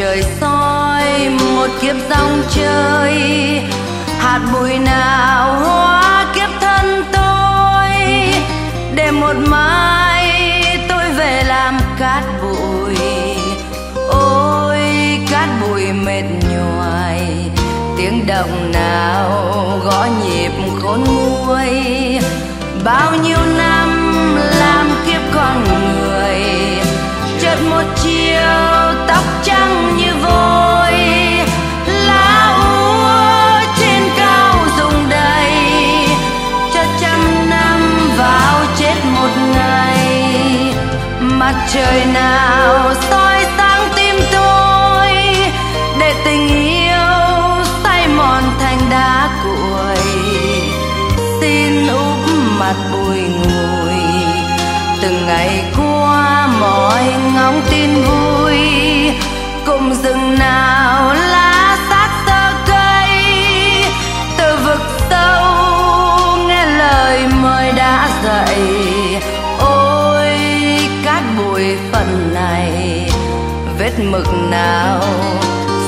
trời soi, một kiếp dòng chơi. Hạt bụi nào hóa kiếp thân tôi, để một mai tôi về làm cát bụi. Ôi, cát bụi mệt nhoài, tiếng động nào gõ nhịp khôn nguôi. Bao nhiêu trời nào soi sáng tim tôi để tình yêu say mòn thành đá cuội. Xin úp mặt bùi ngùi, từng ngày qua mọi ngóng tin vui, cùng rừng nào mực nào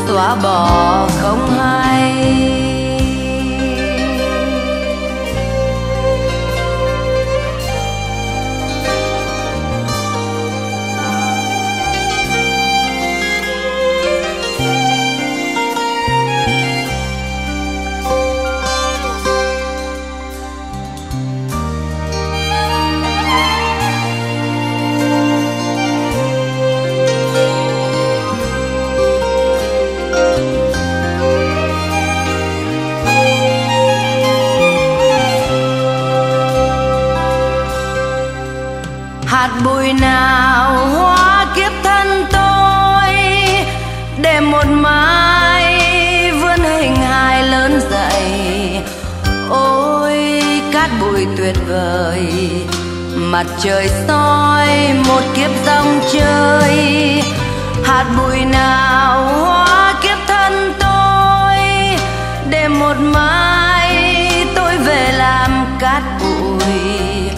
xóa bỏ không hay. Mặt trời soi, một kiếp dòng chơi. Hạt bụi nào hóa kiếp thân tôi để một mai tôi về làm cát bụi.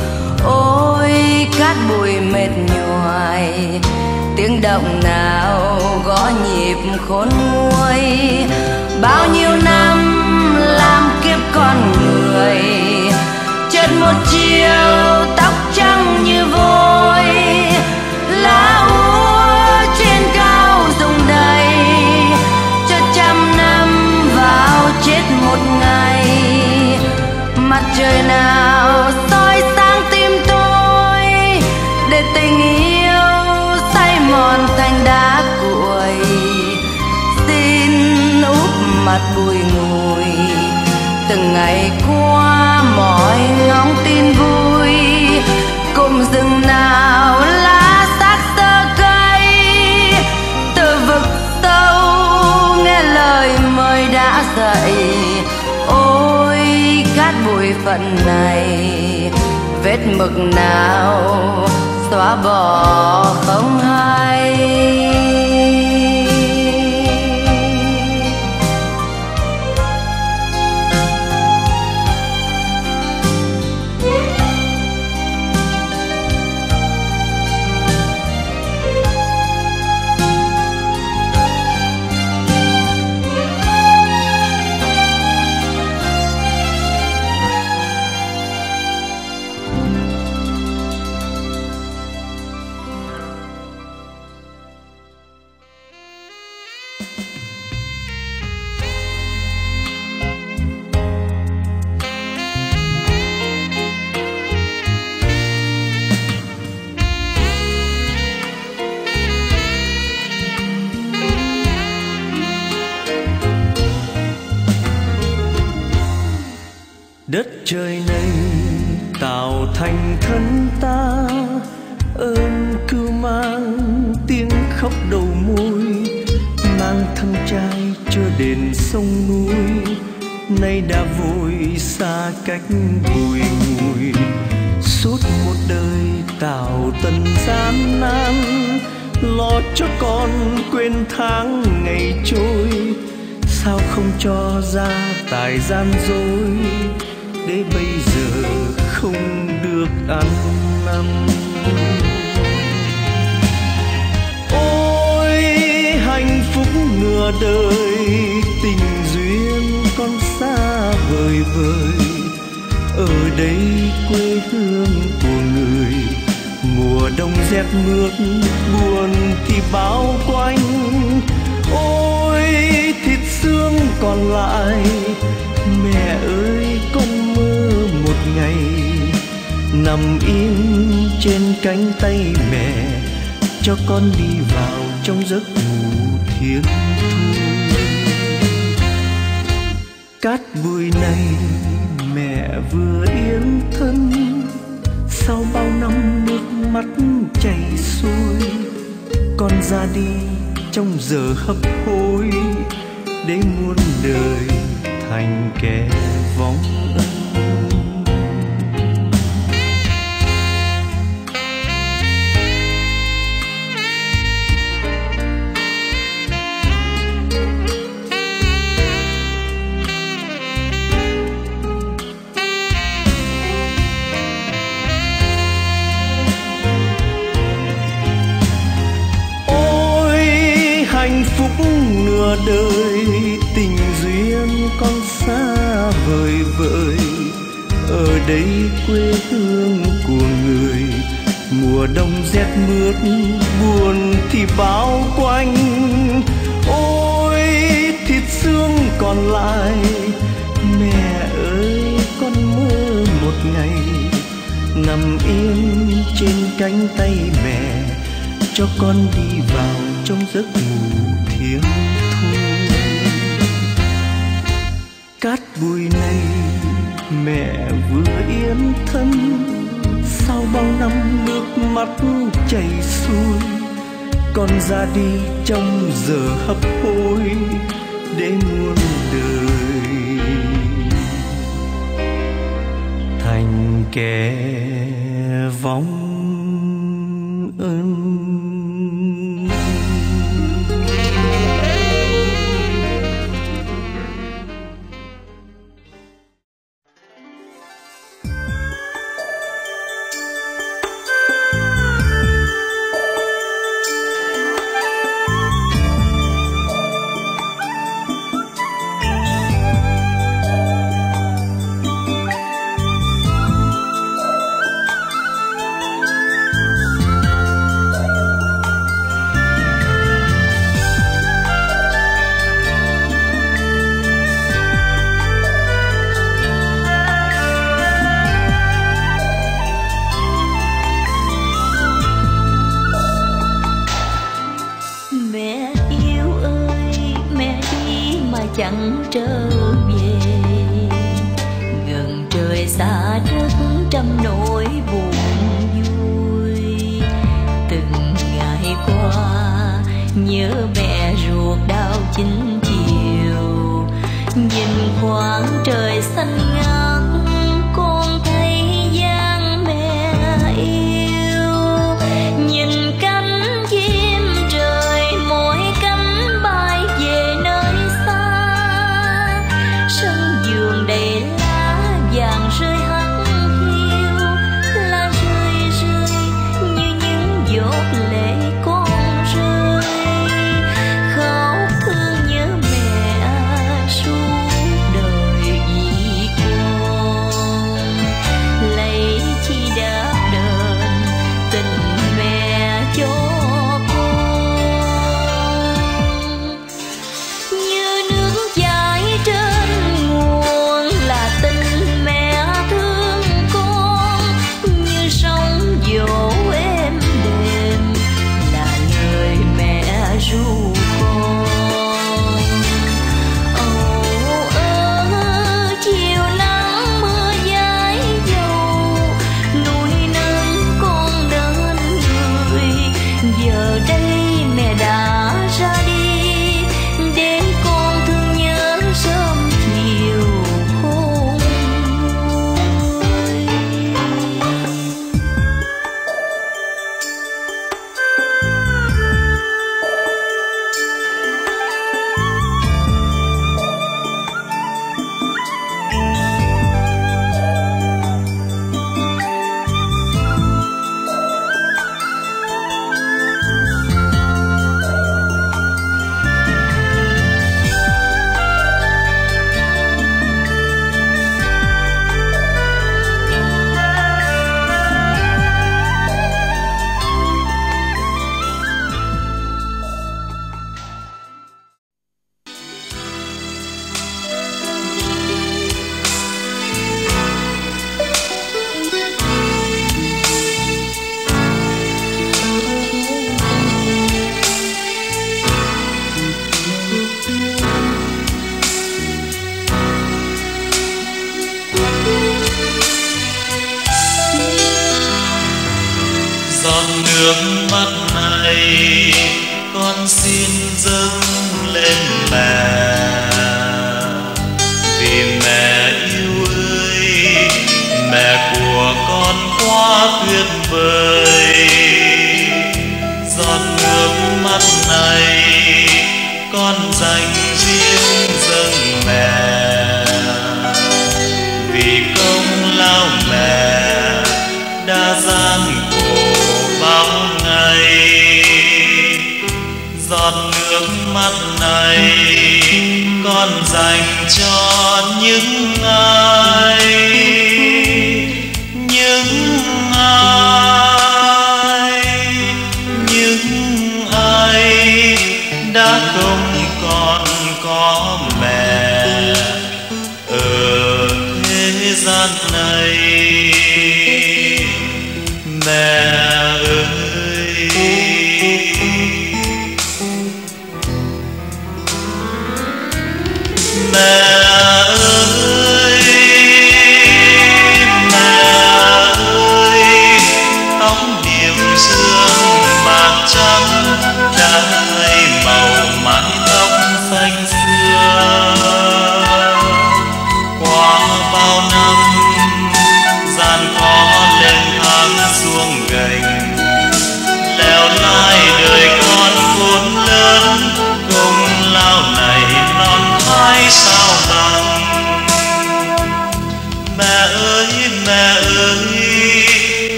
Ôi, cát bụi mệt nhoài, tiếng động nào gõ nhịp khôn nguôi. Bao nhiêu năm làm kiếp con người, chợt một chiều tóc trắng như vôi, lá úa trên cao rụng đầy, cho trăm năm vào chết một ngày. Mặt trời nào soi sáng tim tôi, để tình yêu say mòn thành đá cuội. Xin úp mặt bùi ngùi, từng ngày qua phận này vết mực nào xóa bỏ không? Cách bùi ngùi, suốt một đời tạo tần gian nan, lo cho con quên tháng ngày trôi. Sao không cho ra tài gian dối, để bây giờ không được ăn năn? Ôi, hạnh phúc nửa đời, tình duyên con xa vời vời ở đây quê hương của người, mùa đông rét mướt, buồn thì bao quanh. Ôi, thịt xương còn lại, mẹ ơi, con mơ một ngày. Nằm im trên cánh tay mẹ, cho con đi vào trong giấc ngủ thiêng thu. Cát bụi này mẹ vừa yên thân. Sau bao năm nước mắt chảy xuôi, con ra đi trong giờ hấp hối để muôn đời thành kẻ vong nửa đời, tình duyên con xa vời vợi. Ở đây quê hương của người, mùa đông rét mướt, buồn thì bao quanh. Ôi, thịt xương còn lại, mẹ ơi, con mơ một ngày. Nằm yên trên cánh tay mẹ, cho con đi vào trong giấc ngủ. Mắt chảy xuôi, con ra đi trong giờ hấp hối để muôn đời. Thành kẻ vong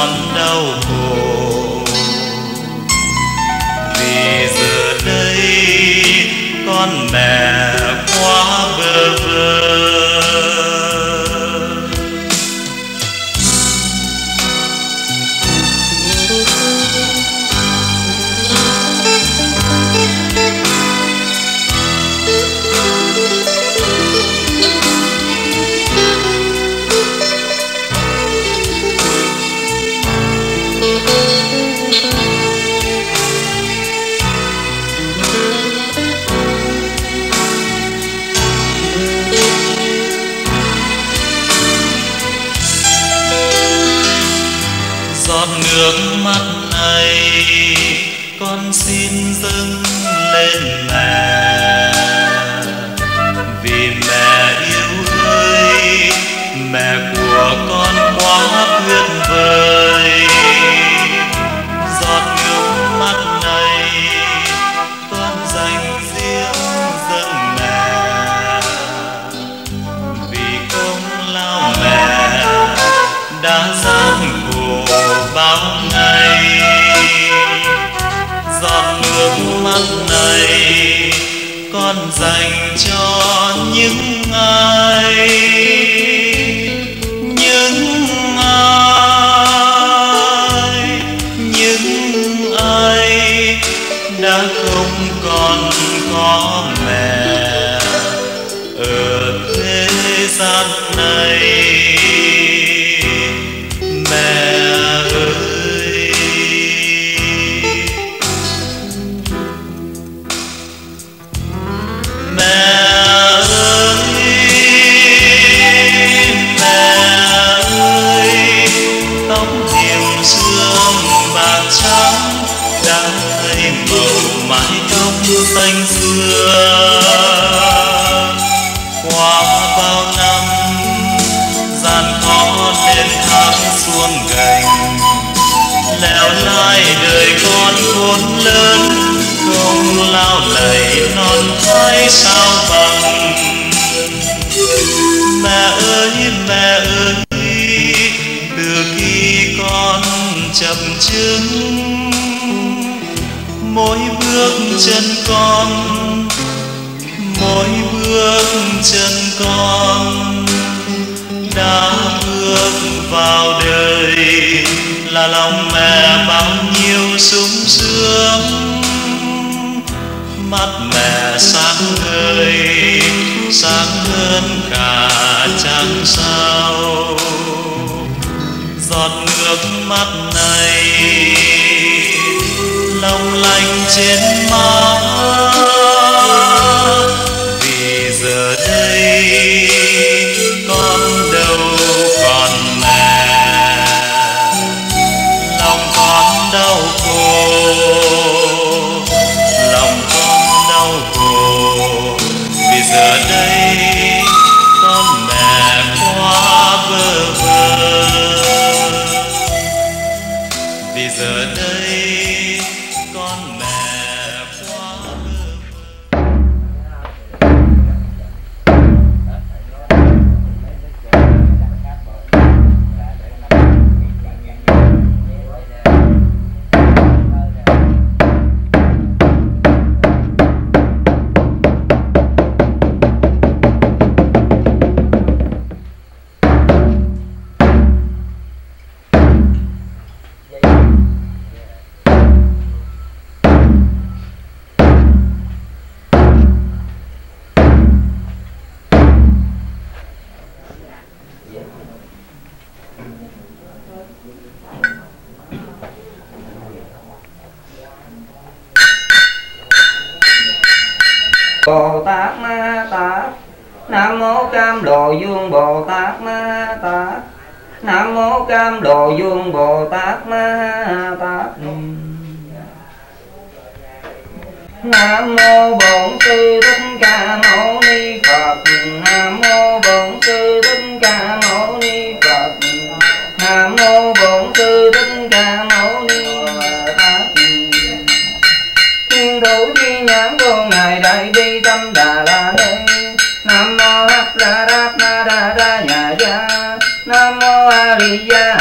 con đau khổ. Vì giờ đây con mẹ quá lao lầy non thoái sao bằng. Mẹ ơi mẹ ơi, từ khi con chậm chứng mỗi bước chân con, mỗi bước chân con đã bước vào đời. Là lòng mẹ bao nhiêu sung sướng sáng ngời, sáng hơn cả trăng sao. Giọt nước mắt này, long lanh trên má yeah.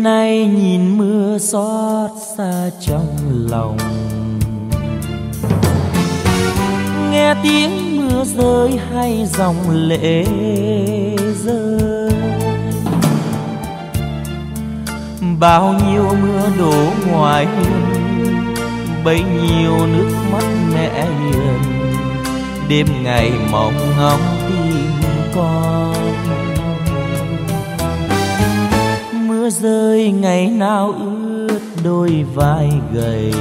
Đêm nay nhìn mưa xót xa trong lòng. Nghe tiếng mưa rơi hay dòng lệ rơi. Bao nhiêu mưa đổ ngoài hiên, bấy nhiêu nước mắt mẹ hiền. Đêm ngày mong ngóng rơi, ngày nào ướt đôi vai gầy.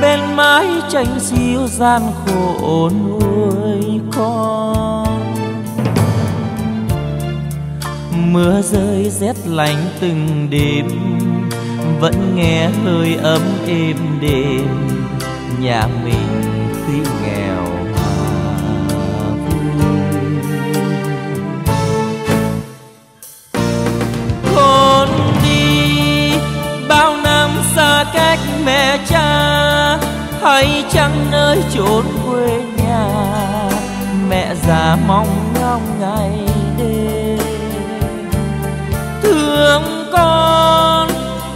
Bên mái tranh xiêu gian khổ nuôi con. Mưa rơi rét lạnh từng đêm, vẫn nghe hơi ấm êm đềm. Nhà mình chốn quê nhà. Mẹ già mong ngóng ngày đêm. Thương con,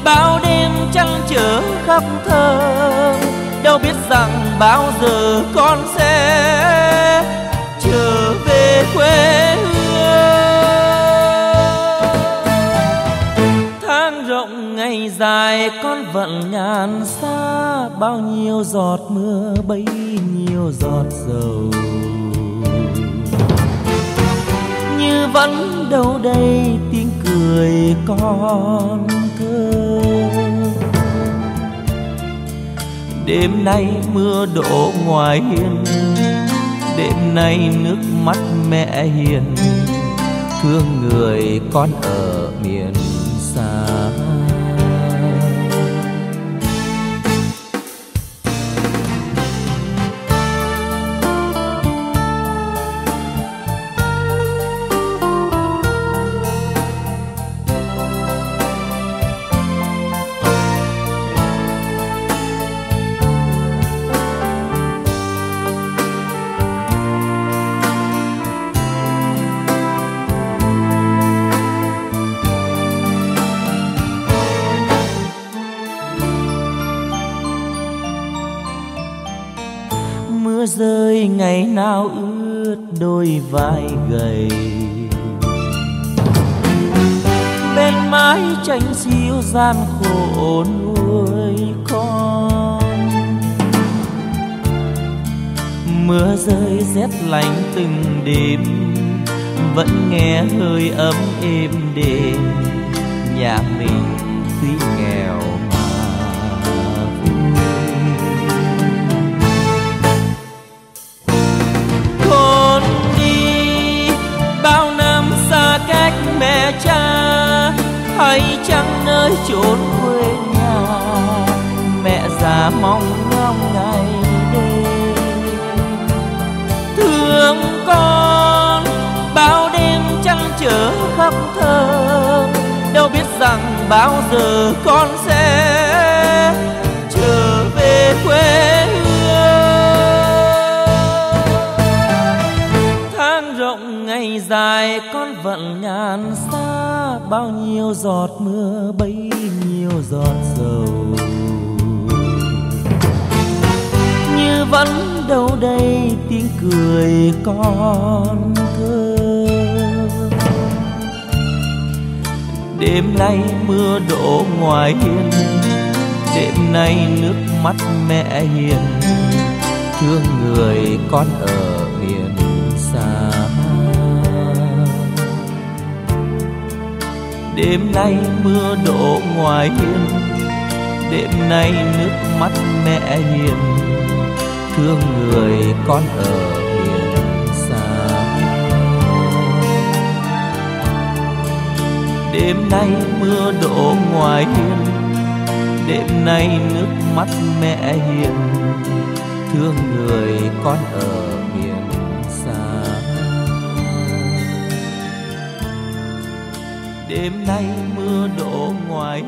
bao đêm trăng trở khắp thơ đâu biết rằng bao giờ con sẽ ngày con vẫn ngàn xa, bao nhiêu giọt mưa, bấy nhiêu giọt dầu. Như vẫn đâu đây, tiếng cười con thơ. Đêm nay mưa đổ ngoài hiên, đêm nay nước mắt mẹ hiền. Thương người con ở miền đôi vai gầy. Bên mái tranh xiêu gian khổ nuôi con. Mưa rơi rét lạnh từng đêm, vẫn nghe hơi ấm êm đềm. Nhà chốn quê nhà. Mẹ già mong ngóng ngày đêm. Thương con, bao đêm trăng trở khắp thơ. Đâu biết rằng bao giờ con sẽ trở về quê hương. Tháng rộng ngày dài, con vẫn ngàn xa. Bao nhiêu giọt mưa bấy giọt dầu. Như vẫn đâu đây tiếng cười con thơ. Đêm nay mưa đổ ngoài hiên, đêm nay nước mắt mẹ hiền. Thương người con ở đêm nay mưa đổ ngoài hiên đêm nay nước mắt mẹ hiền. Thương người con ở miền xa. Đêm nay mưa đổ ngoài hiên đêm nay nước mắt mẹ hiền. Thương người con ở đêm nay mưa đổ ngoài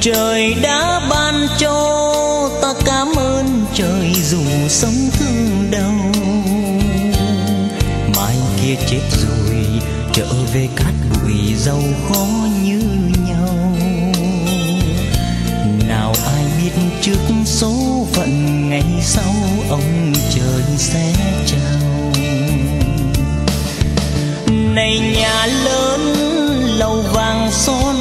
trời đã ban cho ta cảm ơn trời dù sống thương đau. Mai kia chết rồi, trở về cát bụi giàu khó như nhau. Nào ai biết trước số phận ngày sau ông trời sẽ trao. Này nhà lớn, lầu vàng son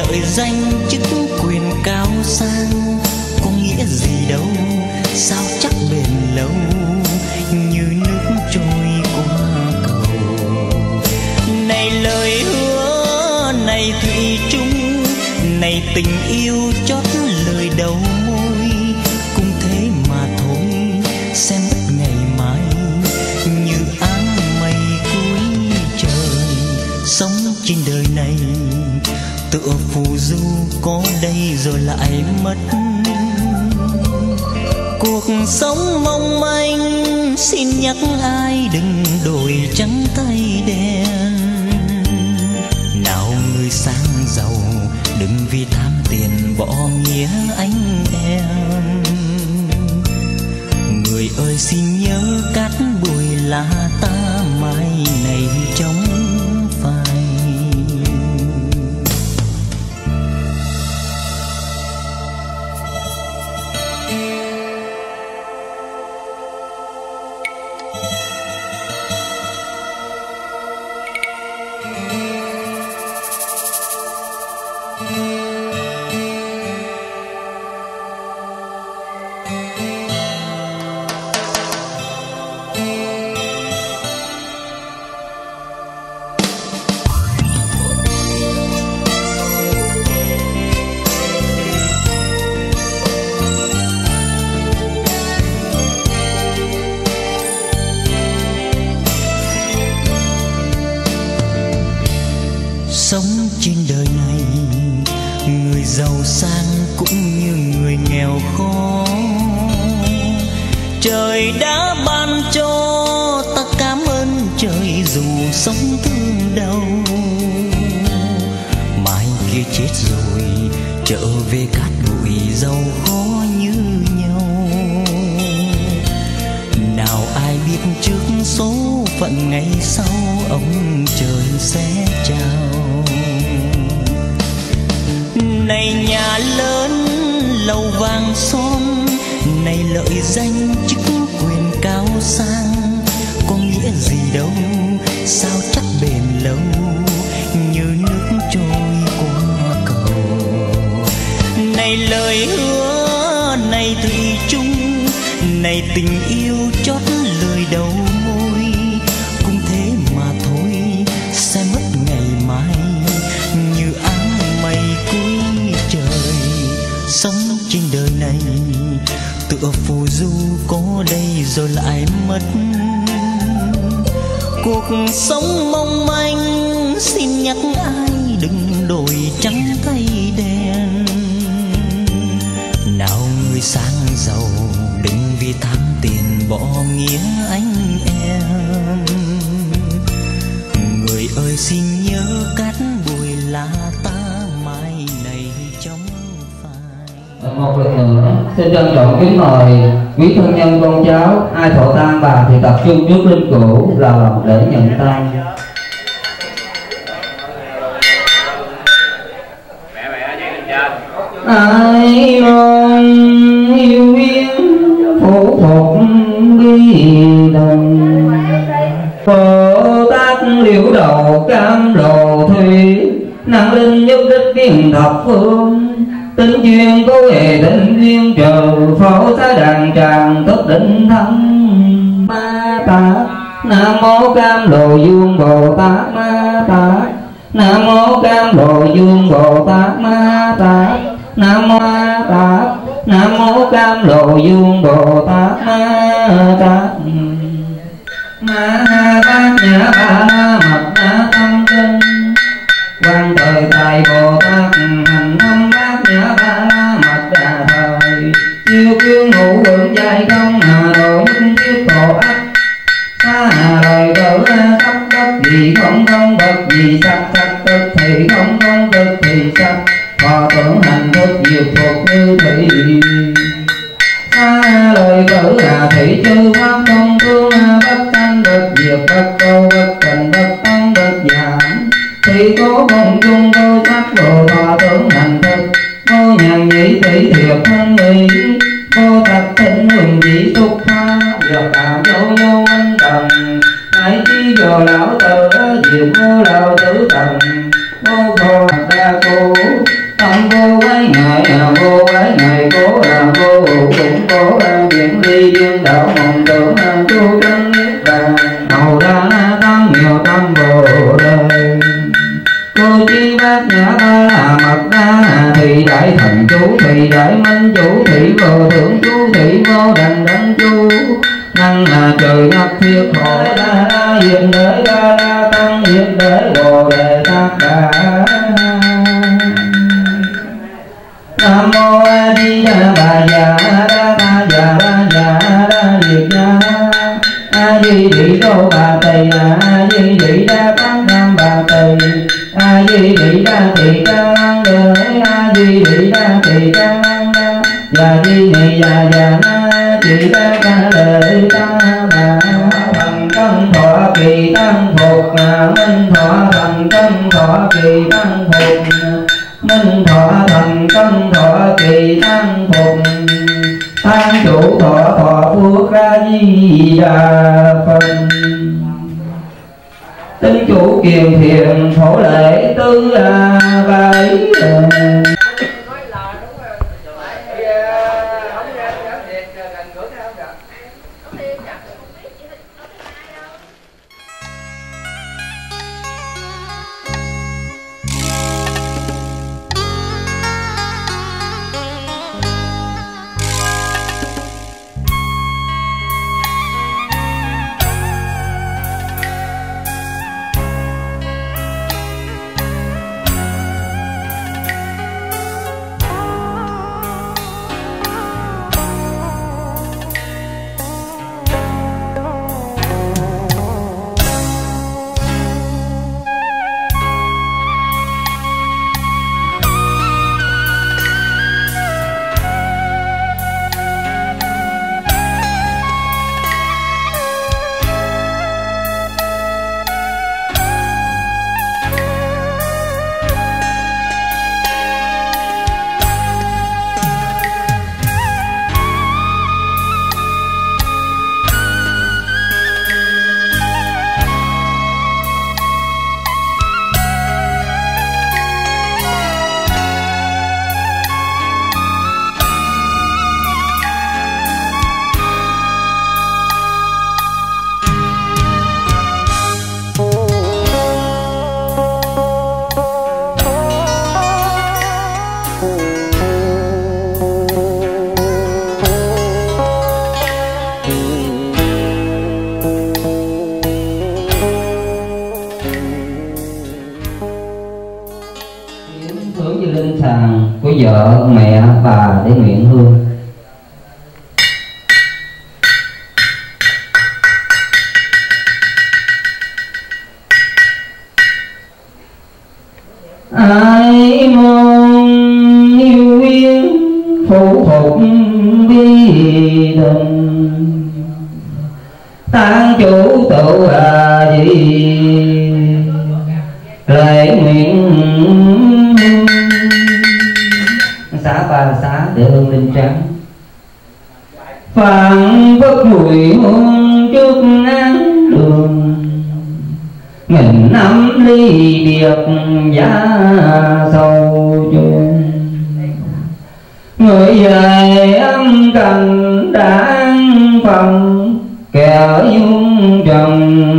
lợi danh chức quyền cao sang. Có nghĩa gì đâu, sao chắc bền lâu như nước trôi qua cầu. Này lời hứa, này thủy chung, này tình yêu chót lời đầu môi. Cũng thế mà thôi sẽ mất ngày mai như áng mây cuối trời. Sống trên đời này tựa phù du có đây rồi lại mất. Cuộc sống mong manh, xin nhắc ai đừng đổi trắng tay đen. Nào người sang giàu, đừng vì tham tiền bỏ nghĩa anh em. Người ơi xin nhớ cát bụi là ta mai này trong là lòng để nhận tay. cam lộ dương bồ tát ma tát. Nam mô cam lộ dương bồ tát ma tát. Nam mô a tát. Nam mô cam lộ dương bồ tát ma tát. Ma tát nhã ba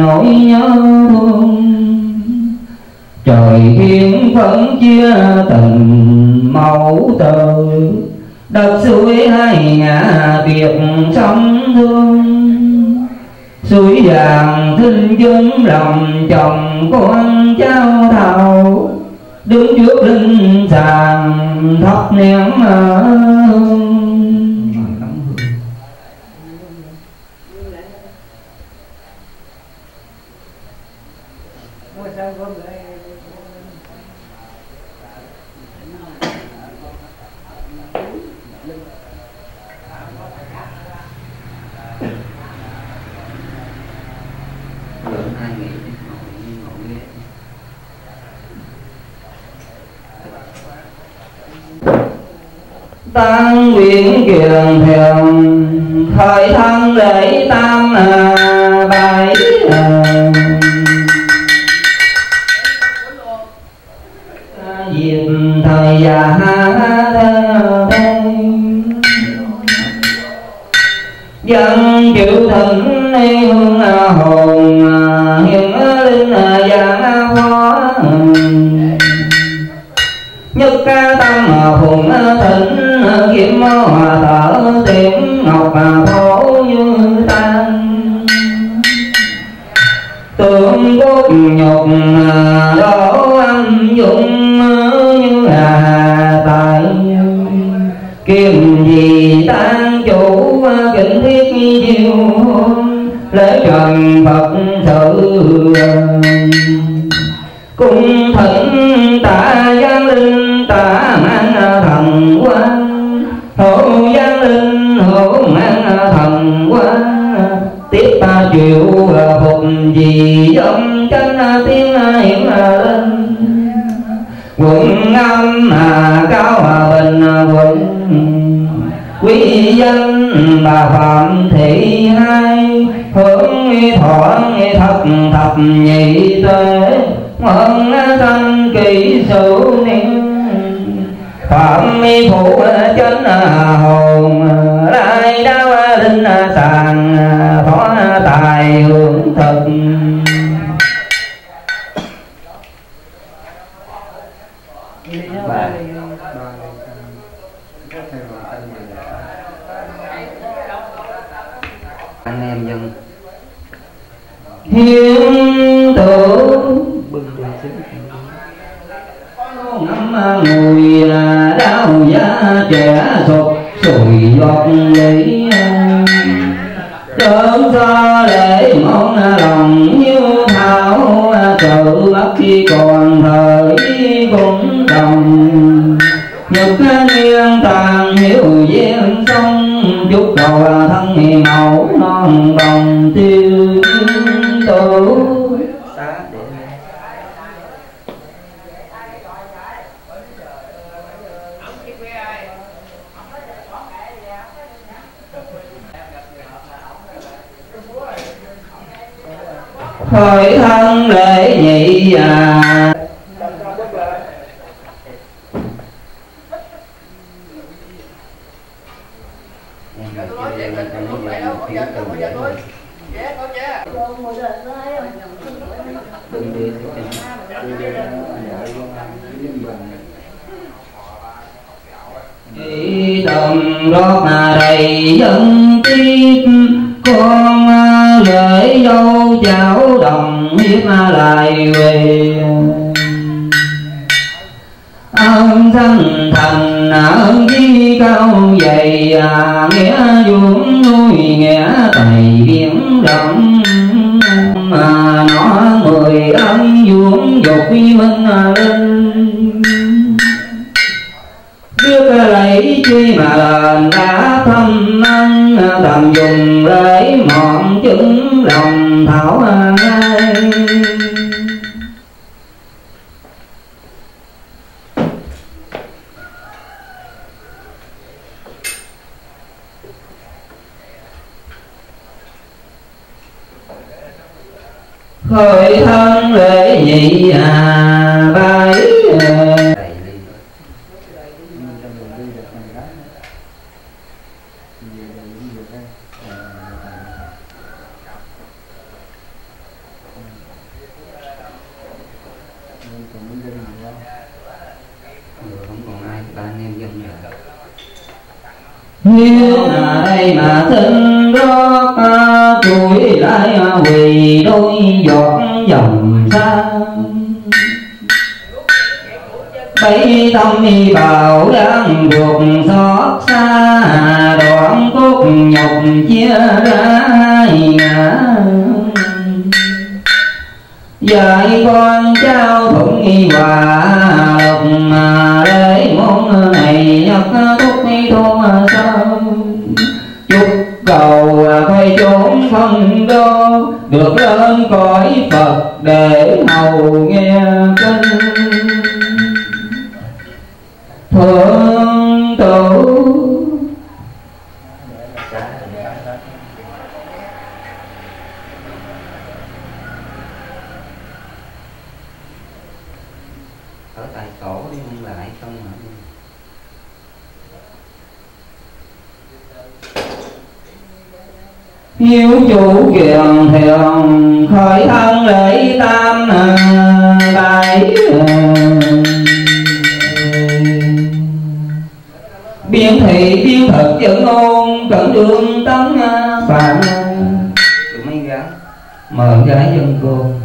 nỗi nhớ thương. Trời thiên vẫn chia từng mẫu tờ đất suối hai ngã biệt sóng thương suối vàng thinh chúng lòng chồng con trao thầu đứng trước linh sàng thắp nén hương tăng nguyện kiền thiền thời thân để tam à, bảy à, diệt thời già thở tiếng ngọc thổ như tan. Tượng quốc nhục đổ âm dụng như hà tại kim gì tan chủ kính thiết diệu lễ trần phật sự cung thỉnh gì dòng chân à, tiếng à, hiển à, lên. Quận âm hà cao hòa bình quận quý dân, bà phạm thị hai. Hướng thọ thập thập nhị tế. Mừng sanh kỳ sự niệm phạm mi phụ chánh hồn lai đau linh sàng phó tài, hưởng thực. Hiến tử ngắm ngùi đau giá trẻ sụt sùi giọt lý cơn gió để mong lòng như thảo tự bắt khi còn thời cũng đồng. Nhật niên tàn hiểu duyên sông chúc cầu thân mẫu non đồng tiêu nhị à đồng rót mà đầy dân tiếp con à, lễ dâu cháu đồng biết lại về ơn thân ơn chi cao dày à, nghĩa vuông nuôi nghĩa tày biển rộng. Mà nó mười ơn vuông dục minh à, linh. Trước lấy chi mà đền đã thâm ăn à, tầm dùng lấy mọn chứng lòng thảo ngay khởi thân lễ nhị à vai lại quỳ đôi giọt dòng xa bấy tâm y bảo đang ruột xót xa đoạn cốt nhọc chia ra hai ngã dạy con trao thuận hòa lộc mà lên trốn không đô được lên cõi phật để hầu nghe kinh thượng tổ ở tại cổ đi không lại không hả hiếu chủ kiền thiền khởi thân lễ tam à, đại à. biến thị biến thực chữ ngôn cẩn đường tấn à, phạm mời gái dân cô.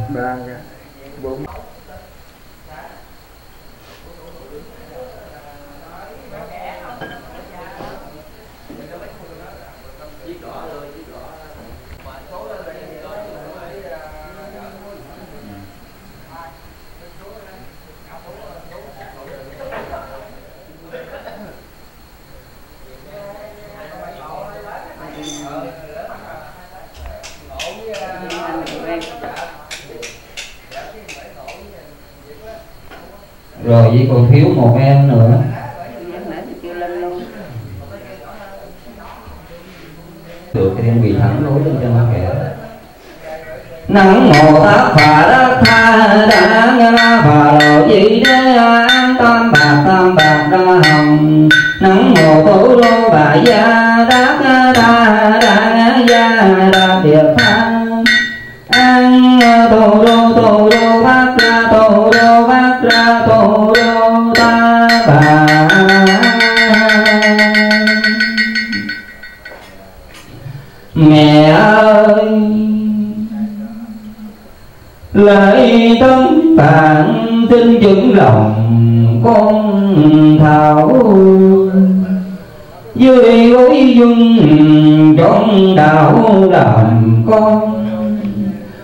Làm con.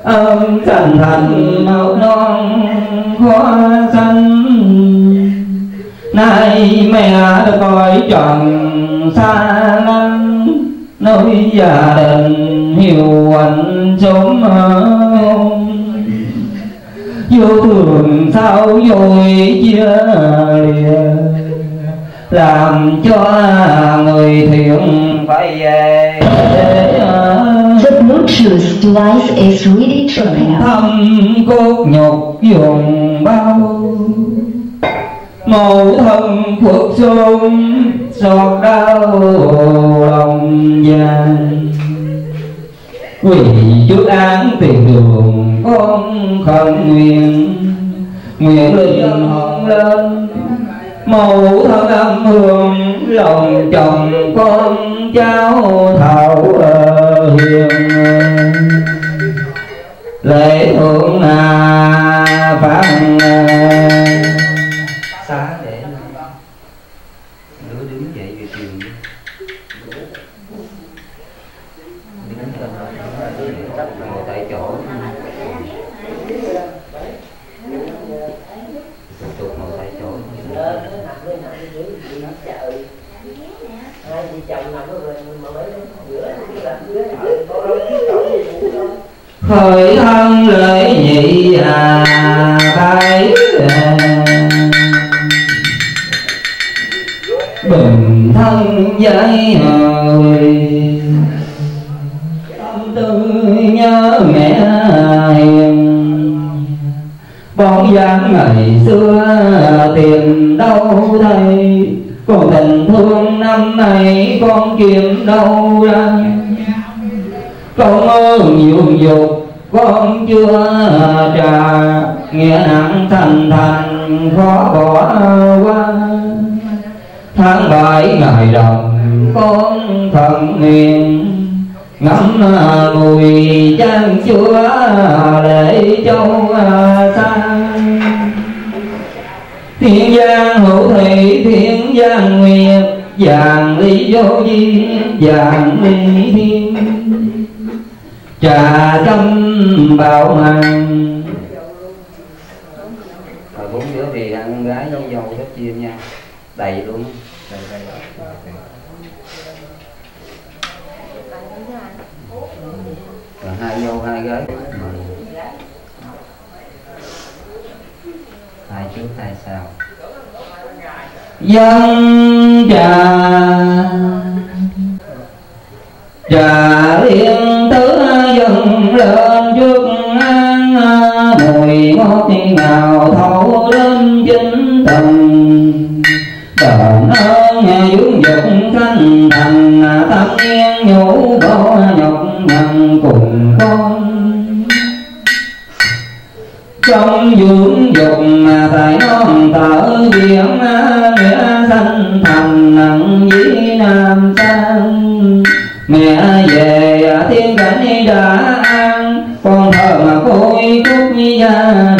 Âm thành thành màu non hoa xanh. Nay mẹ đã coi tròn xa lắm. Nỗi gia đình hiểu anh sớm hơn vô thường sao rồi chia lìa làm cho người thiện The Bluetooth device is ready to pair. thâm cốt nhục dùng bao. Mẫu thân khuất xôn xót đau lòng dài quỳ trước án tiền đường con khẩn nguyện. Nguyện linh hồng lên mẫu thân âm hương lòng chồng con cháu thảo hiền lễ thượng hà phán à, xá để khởi thân lễ nhị à tay bình thân giấy hồi. Tâm tư nhớ mẹ hiền. Bóng dáng ngày xưa tìm đâu đây? Còn tình thương năm nay con kiếm đâu ra? Con ơn nhiều dục, con chưa trả nghĩa nặng thành thành, khó bỏ qua. Tháng bảy ngày đồng con thần miền ngắm mùi chan chúa lễ châu xa thiên giang hữu thị thiên giang nguyệt, vàng ly vô di vàng ly thiên trà trăm bảo màng. Rồi bốn đứa thì ăn gái với dâu rất chia nha. Đầy luôn. Đầy đầy. Rồi hai dâu hai gái. Hai trước hai sau. Dân trà. Trà tâm nhũ bỏ nhọc nhằn cùng con. Trong dưỡng dục mà tại non tở biển nghĩa sanh thành nặng dĩ nam sang mẹ về à, thiên cảnh đã an, con thờ mà côi cúc gia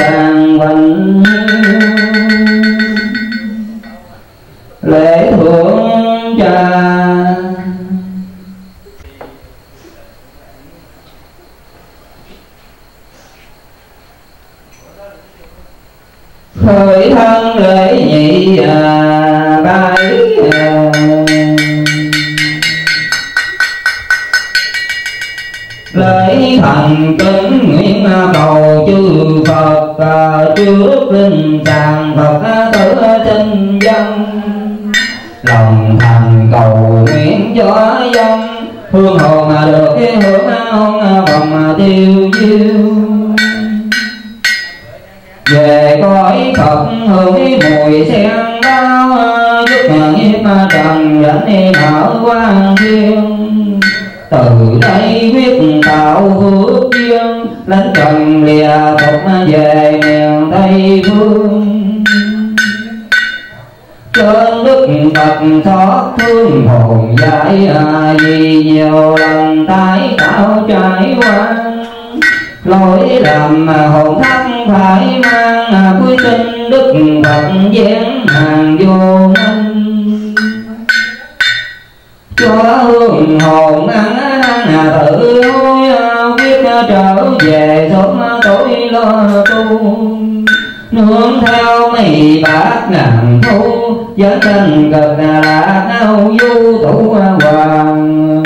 giới dẫn thân cực là áo du thủ hoàng.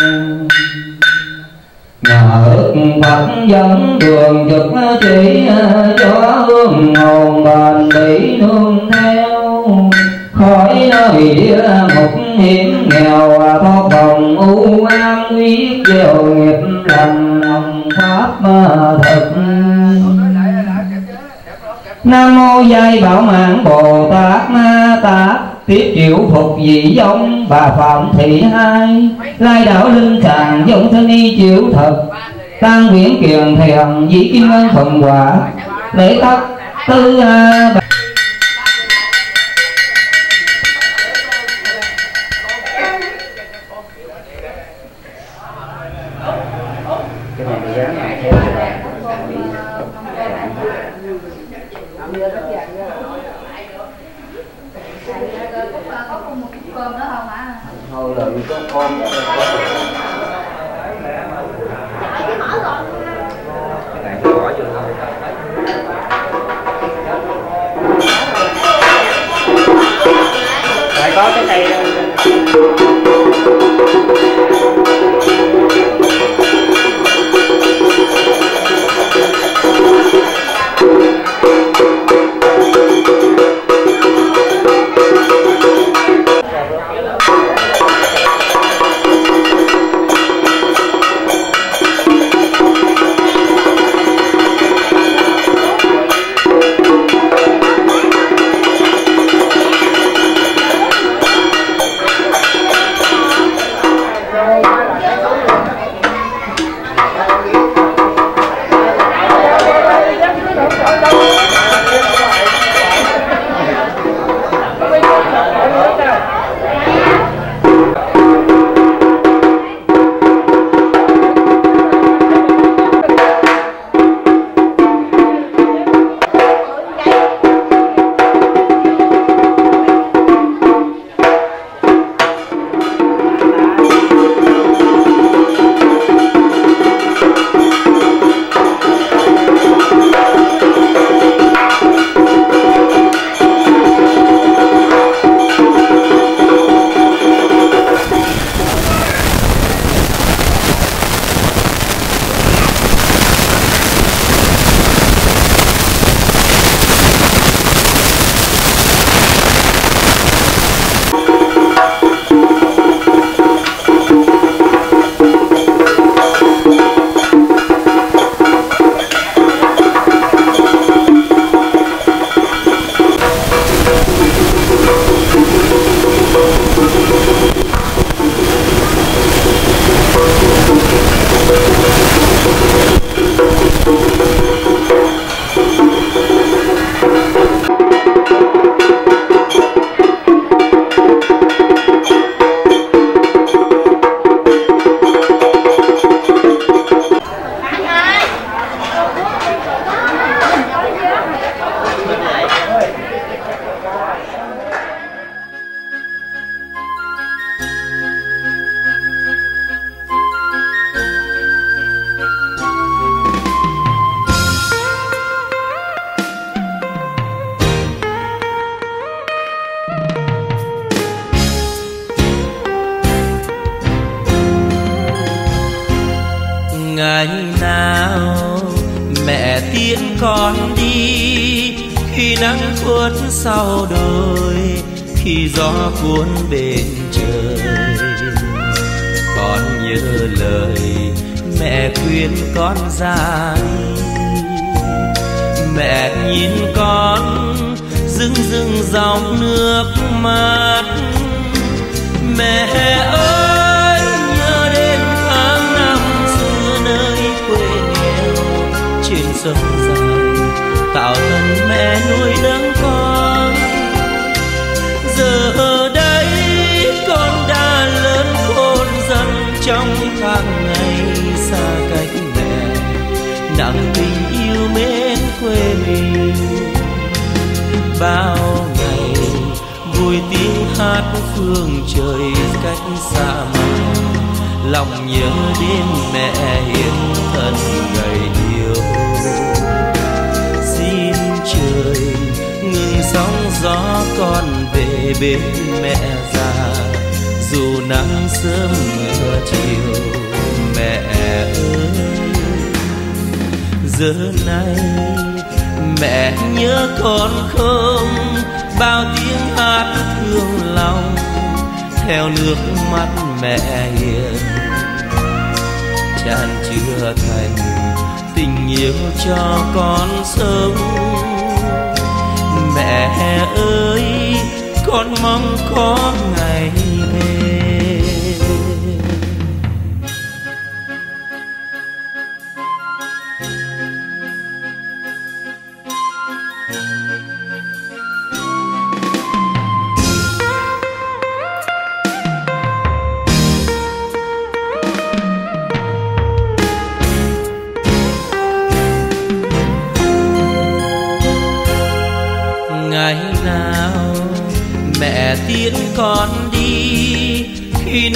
Nhờ phật dẫn đường trực chỉ cho hương hồn bền bỉ nương theo. Khỏi nơi địa ngục hiểm nghèo thoát vòng u ám quyết gieo nghiệp lành lòng pháp thực nam mô giai bảo mạng bồ tát ma tát tiếp triệu phục dị giống bà phạm thị hai. Lai đảo linh tràng giống thân y chịu thật. Tăng nguyễn kiền thiền dĩ kim ngân phần quả. Lễ tắc tư a bà cái này bị dán này theo cái này bị chạm thôi là có có cái này.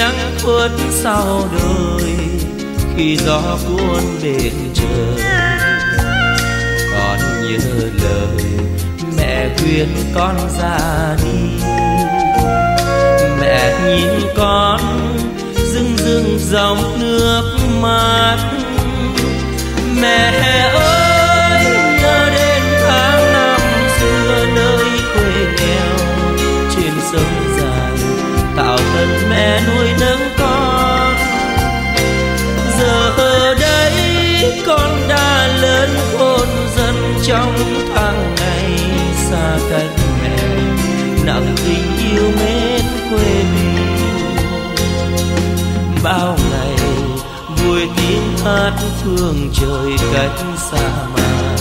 Nắng khuất sau đời khi gió cuốn bên trời. Còn nhớ lời mẹ khuyên con ra đi. Mẹ nhìn con rưng rưng dòng nước mắt. Mẹ trong tháng ngày xa cách mẹ, nặng tình yêu mến quê mình. Bao ngày vui tiếng hát phương trời cách xa mà,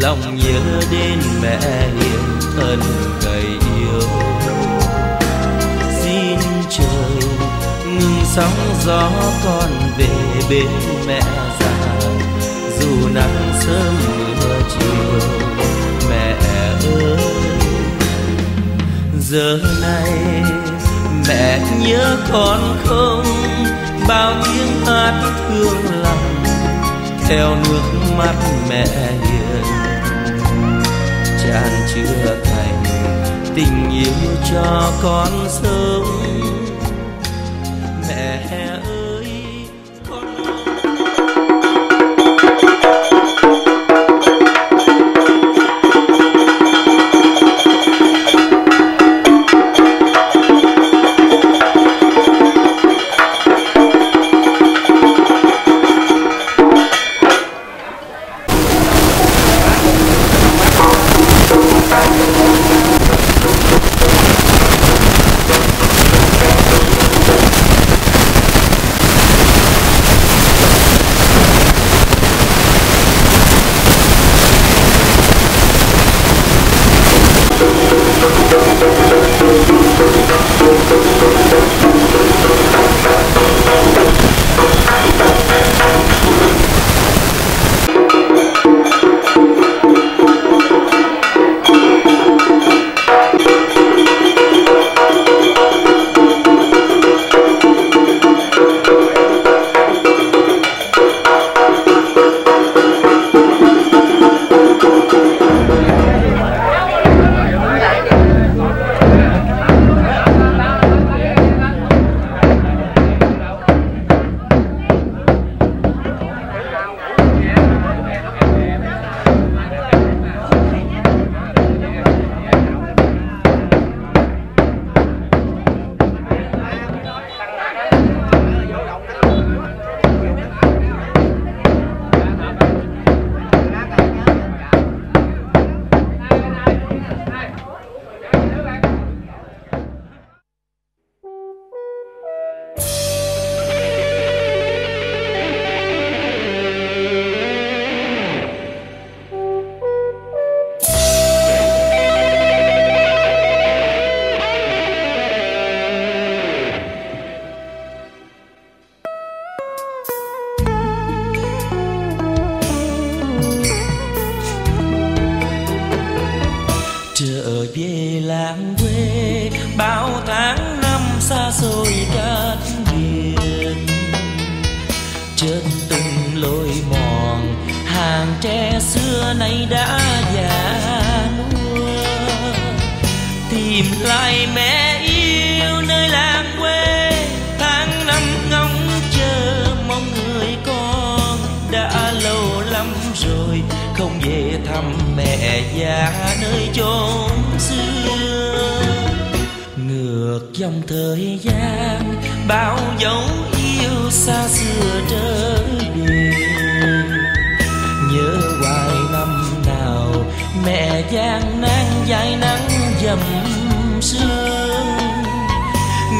lòng nhớ đến mẹ hiền thân gầy yêu xin trời, ngừng sóng gió con về bên mẹ già, dù nắng sớm giờ này, mẹ nhớ con không? Bao tiếng hát thương lòng, theo nước mắt mẹ hiền. Tràn chứa thành tình yêu cho con sống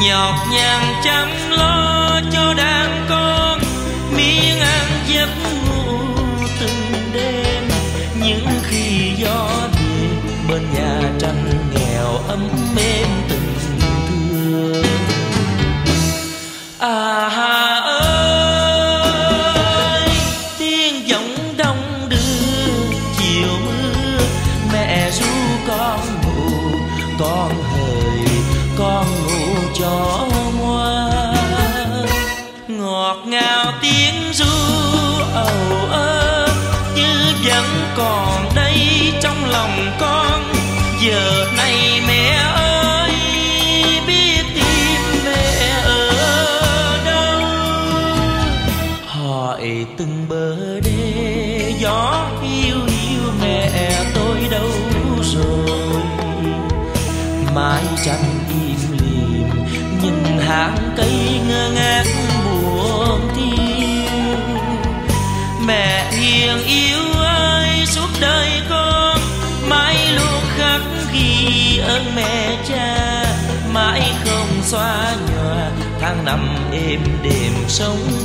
nhọc nhằn chăm lo cho đàn con, miếng ăn giấc ngủ từng đêm. Những khi gió về bên nhà tranh nghèo ấm êm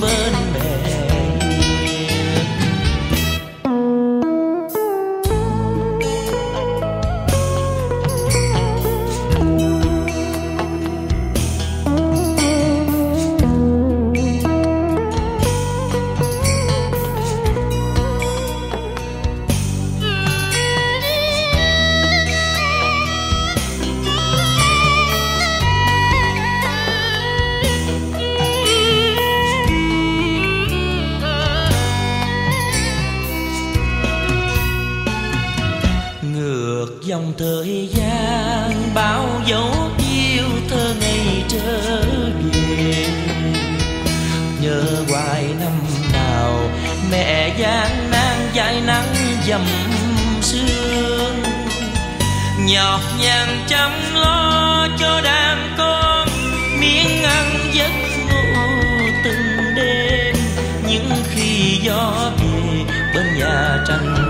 But. nhọc nhằn chăm lo cho đàn con, miếng ăn giấc ngủ từng đêm. Những khi gió về, bên nhà tranh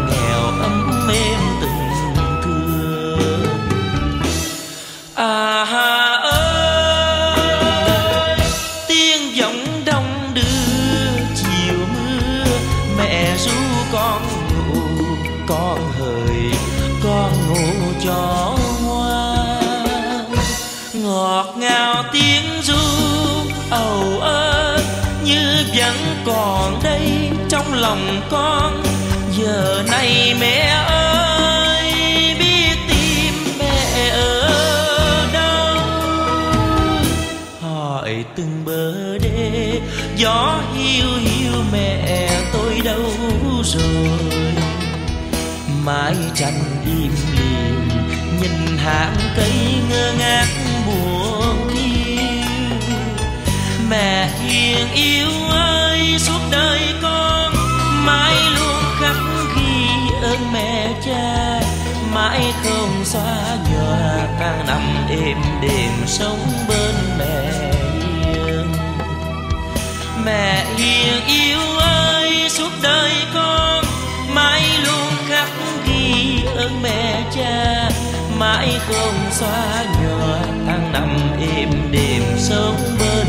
lòng con. Giờ này mẹ ơi, biết tim mẹ ở đâu? Hỏi từng bờ đê, gió hiu hiu mẹ tôi đâu rồi? Mãi tranh im lìm, nhìn hàng cây ngơ ngác buồn yêu mẹ hiền yêu cha mãi không xóa nhòa, càng năm êm đềm sống bên mẹ hiền. Mẹ hiền yêu ơi, suốt đời con, mãi luôn khắc ghi ơn mẹ cha. Mãi không xóa nhòa, càng năm êm đềm sống bên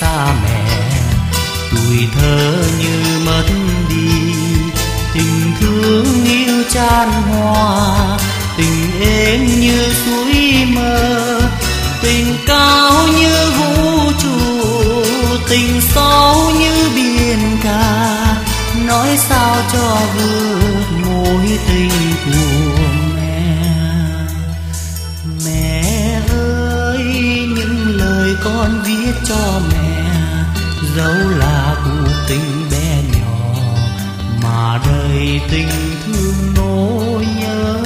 xa mẹ. Tuổi thơ như mất đi, tình thương yêu chan hòa, tình êm như suối mơ, tình cao như vũ trụ, tình sâu như biển cả. Nói sao cho vượt mối tình của mẹ. Mẹ ơi, những lời con viết cho mẹ dấu là cuộc tình bé nhỏ mà đời tình thương nỗi nhớ.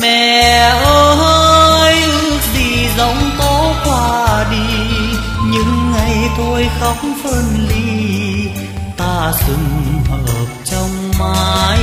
Mẹ ơi, ước gì gióng tố qua đi, những ngày tôi khóc phân ly, ta sừng hợp trong mái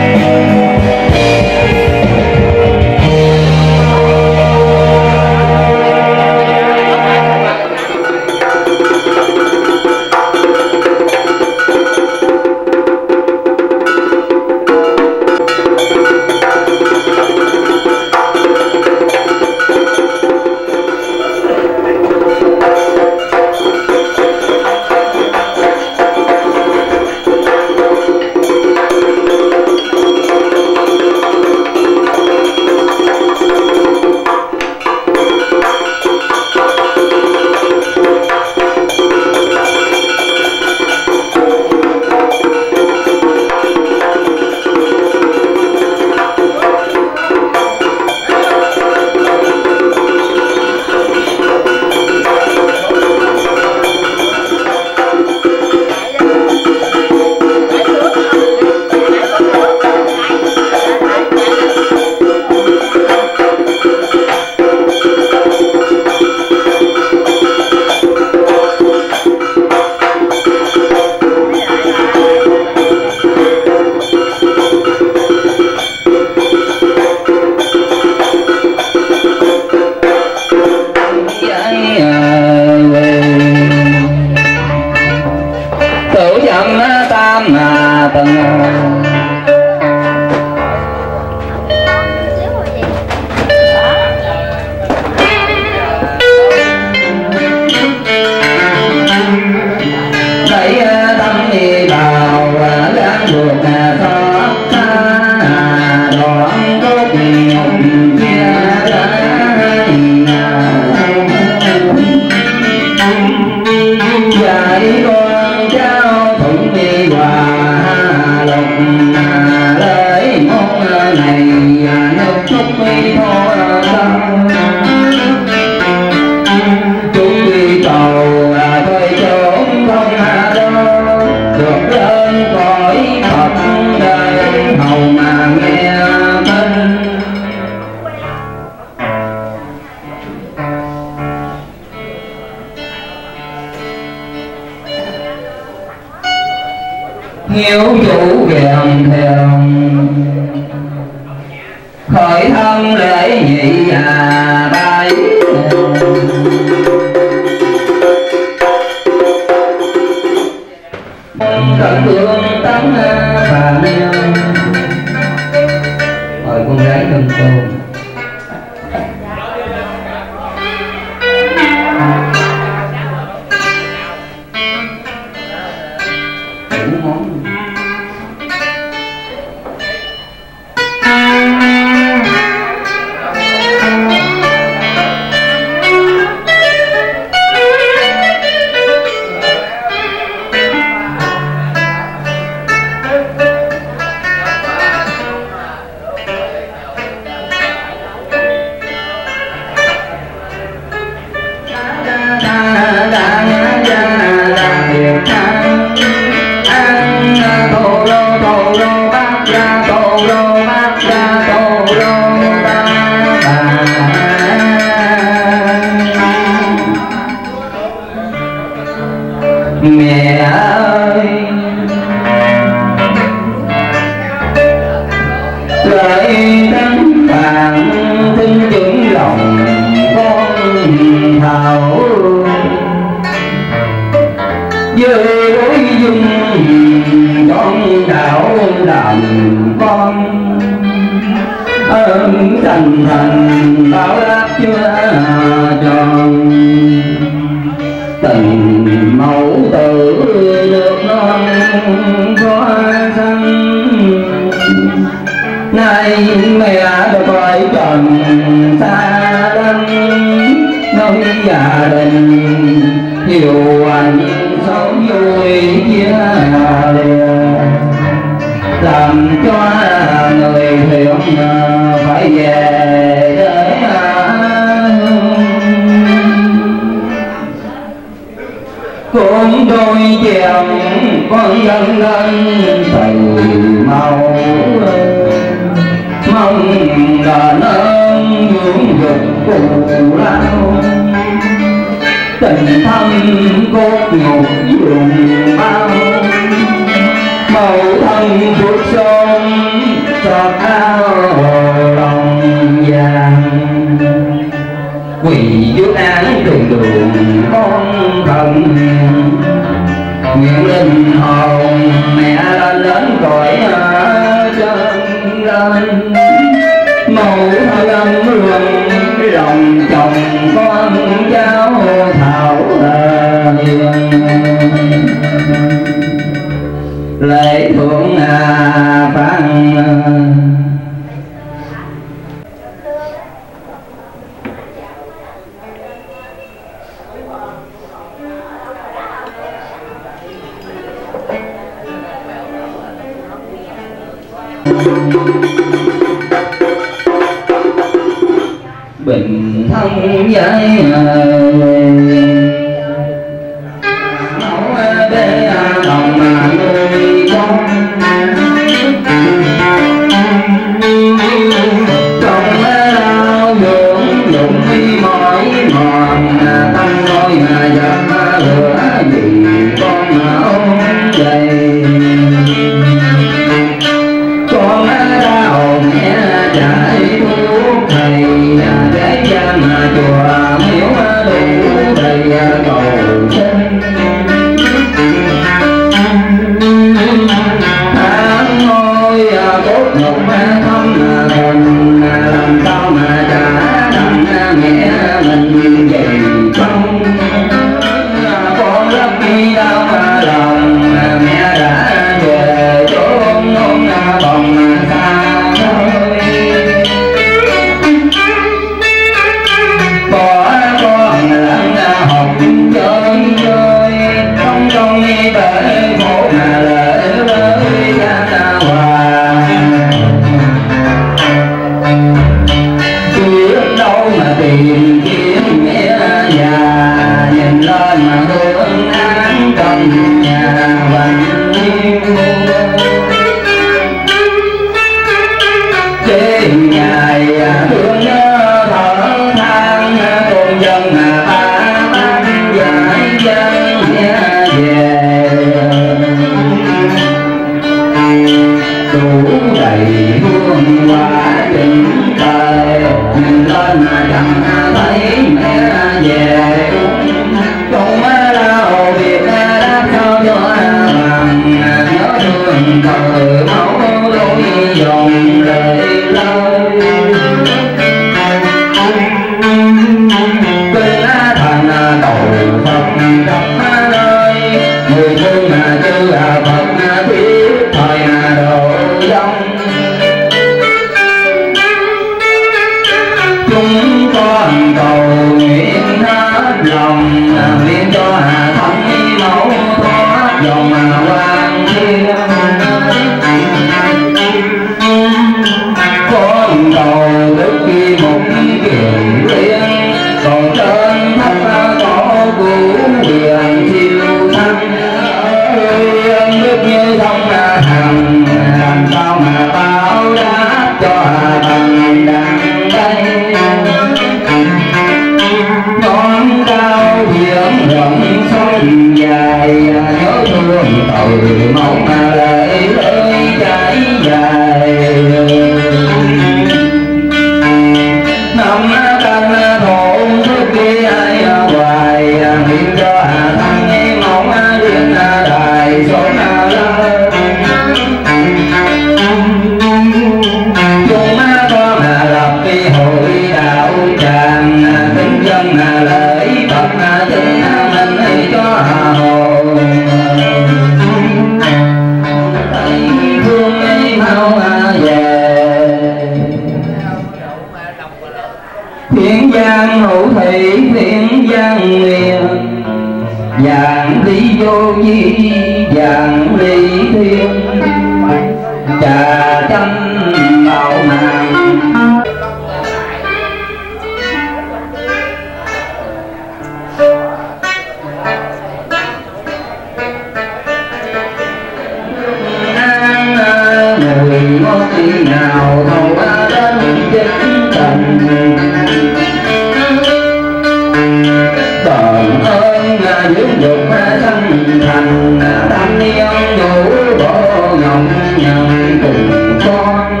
dưỡng dục thân thành. Tam niên ngủ bộ ngọc nhầm cùng con.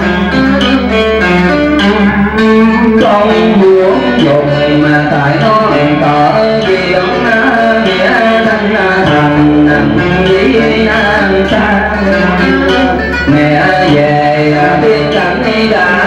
Con muốn dục mà tại nó tỏ việc nghĩa thân thành nghĩ an sang mẹ về biết chẳng đã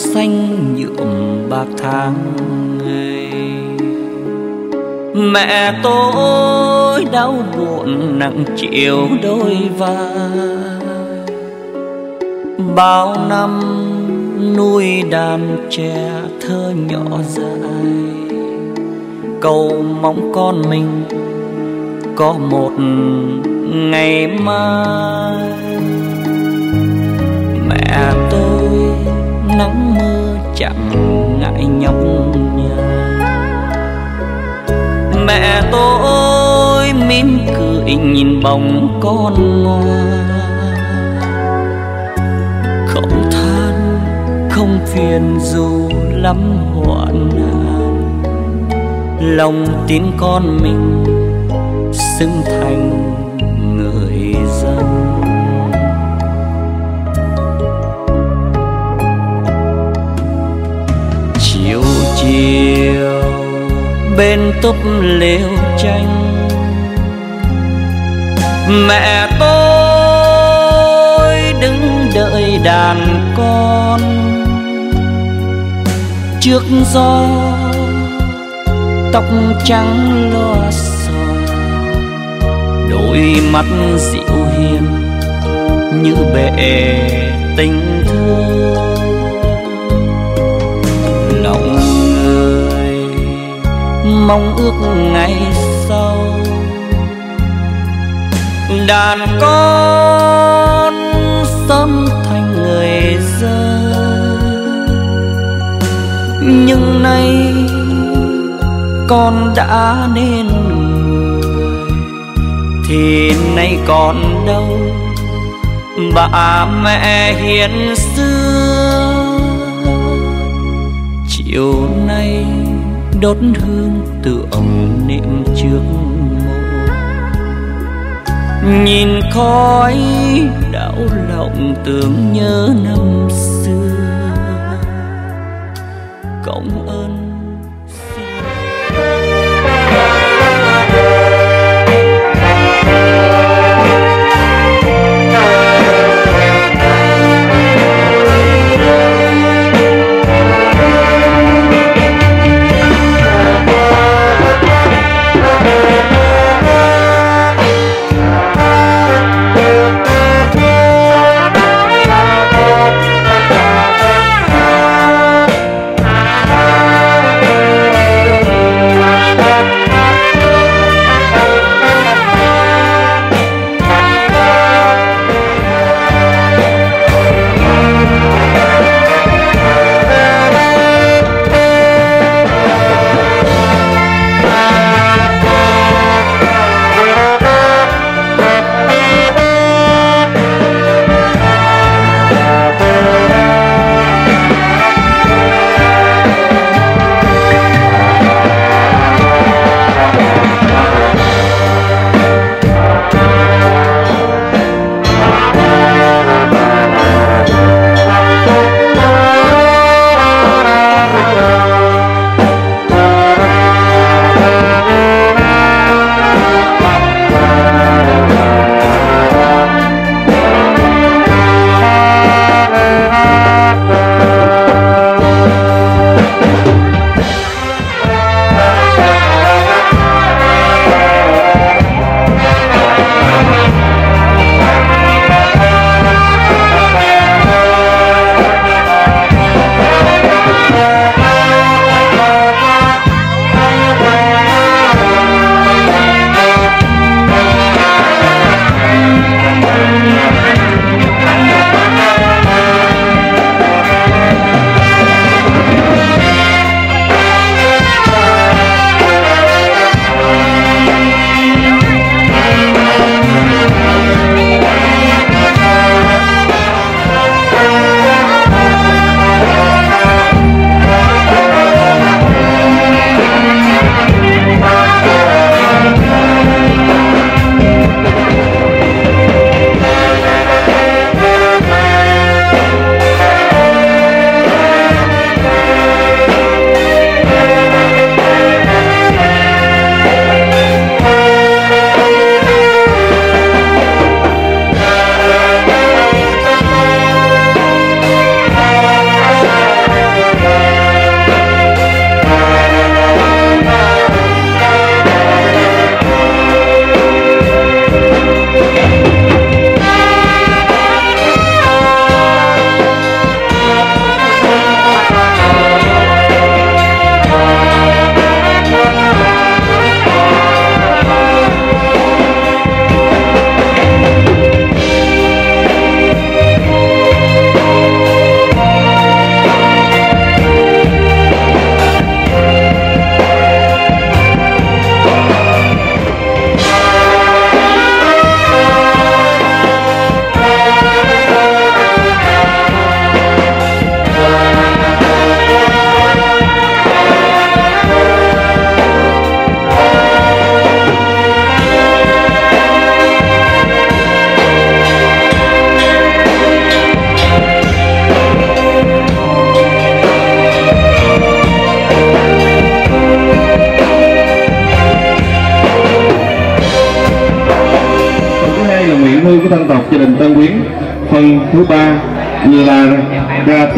xanh nhuộm bạc tháng ngày mẹ tôi đau buồn nặng chịu đôi vai. Bao năm nuôi đàn trẻ thơ nhỏ dài. Cầu mong con mình có một ngày mai. Mẹ tôi nắng mưa chẳng ngại nhọc nhằn. Mẹ tôi mỉm cười nhìn bóng con ngoan. Không than, không phiền dù lắm hoạn nạn. Lòng tin con mình xưng thành chiều bên túp lều tranh. Mẹ tôi đứng đợi đàn con. Trước gió tóc trắng lo xòa đôi mắt dịu hiền như bể tình thương. Mong ước ngày sau. Đàn con sớm thành người dân nhưng nay con đã nên người. Thì nay còn đâu? Bà mẹ hiền xưa. Chiều nay đốt hương từ ông niệm trước mộ. Nhìn khói đảo lộng tưởng nhớ năm xưa.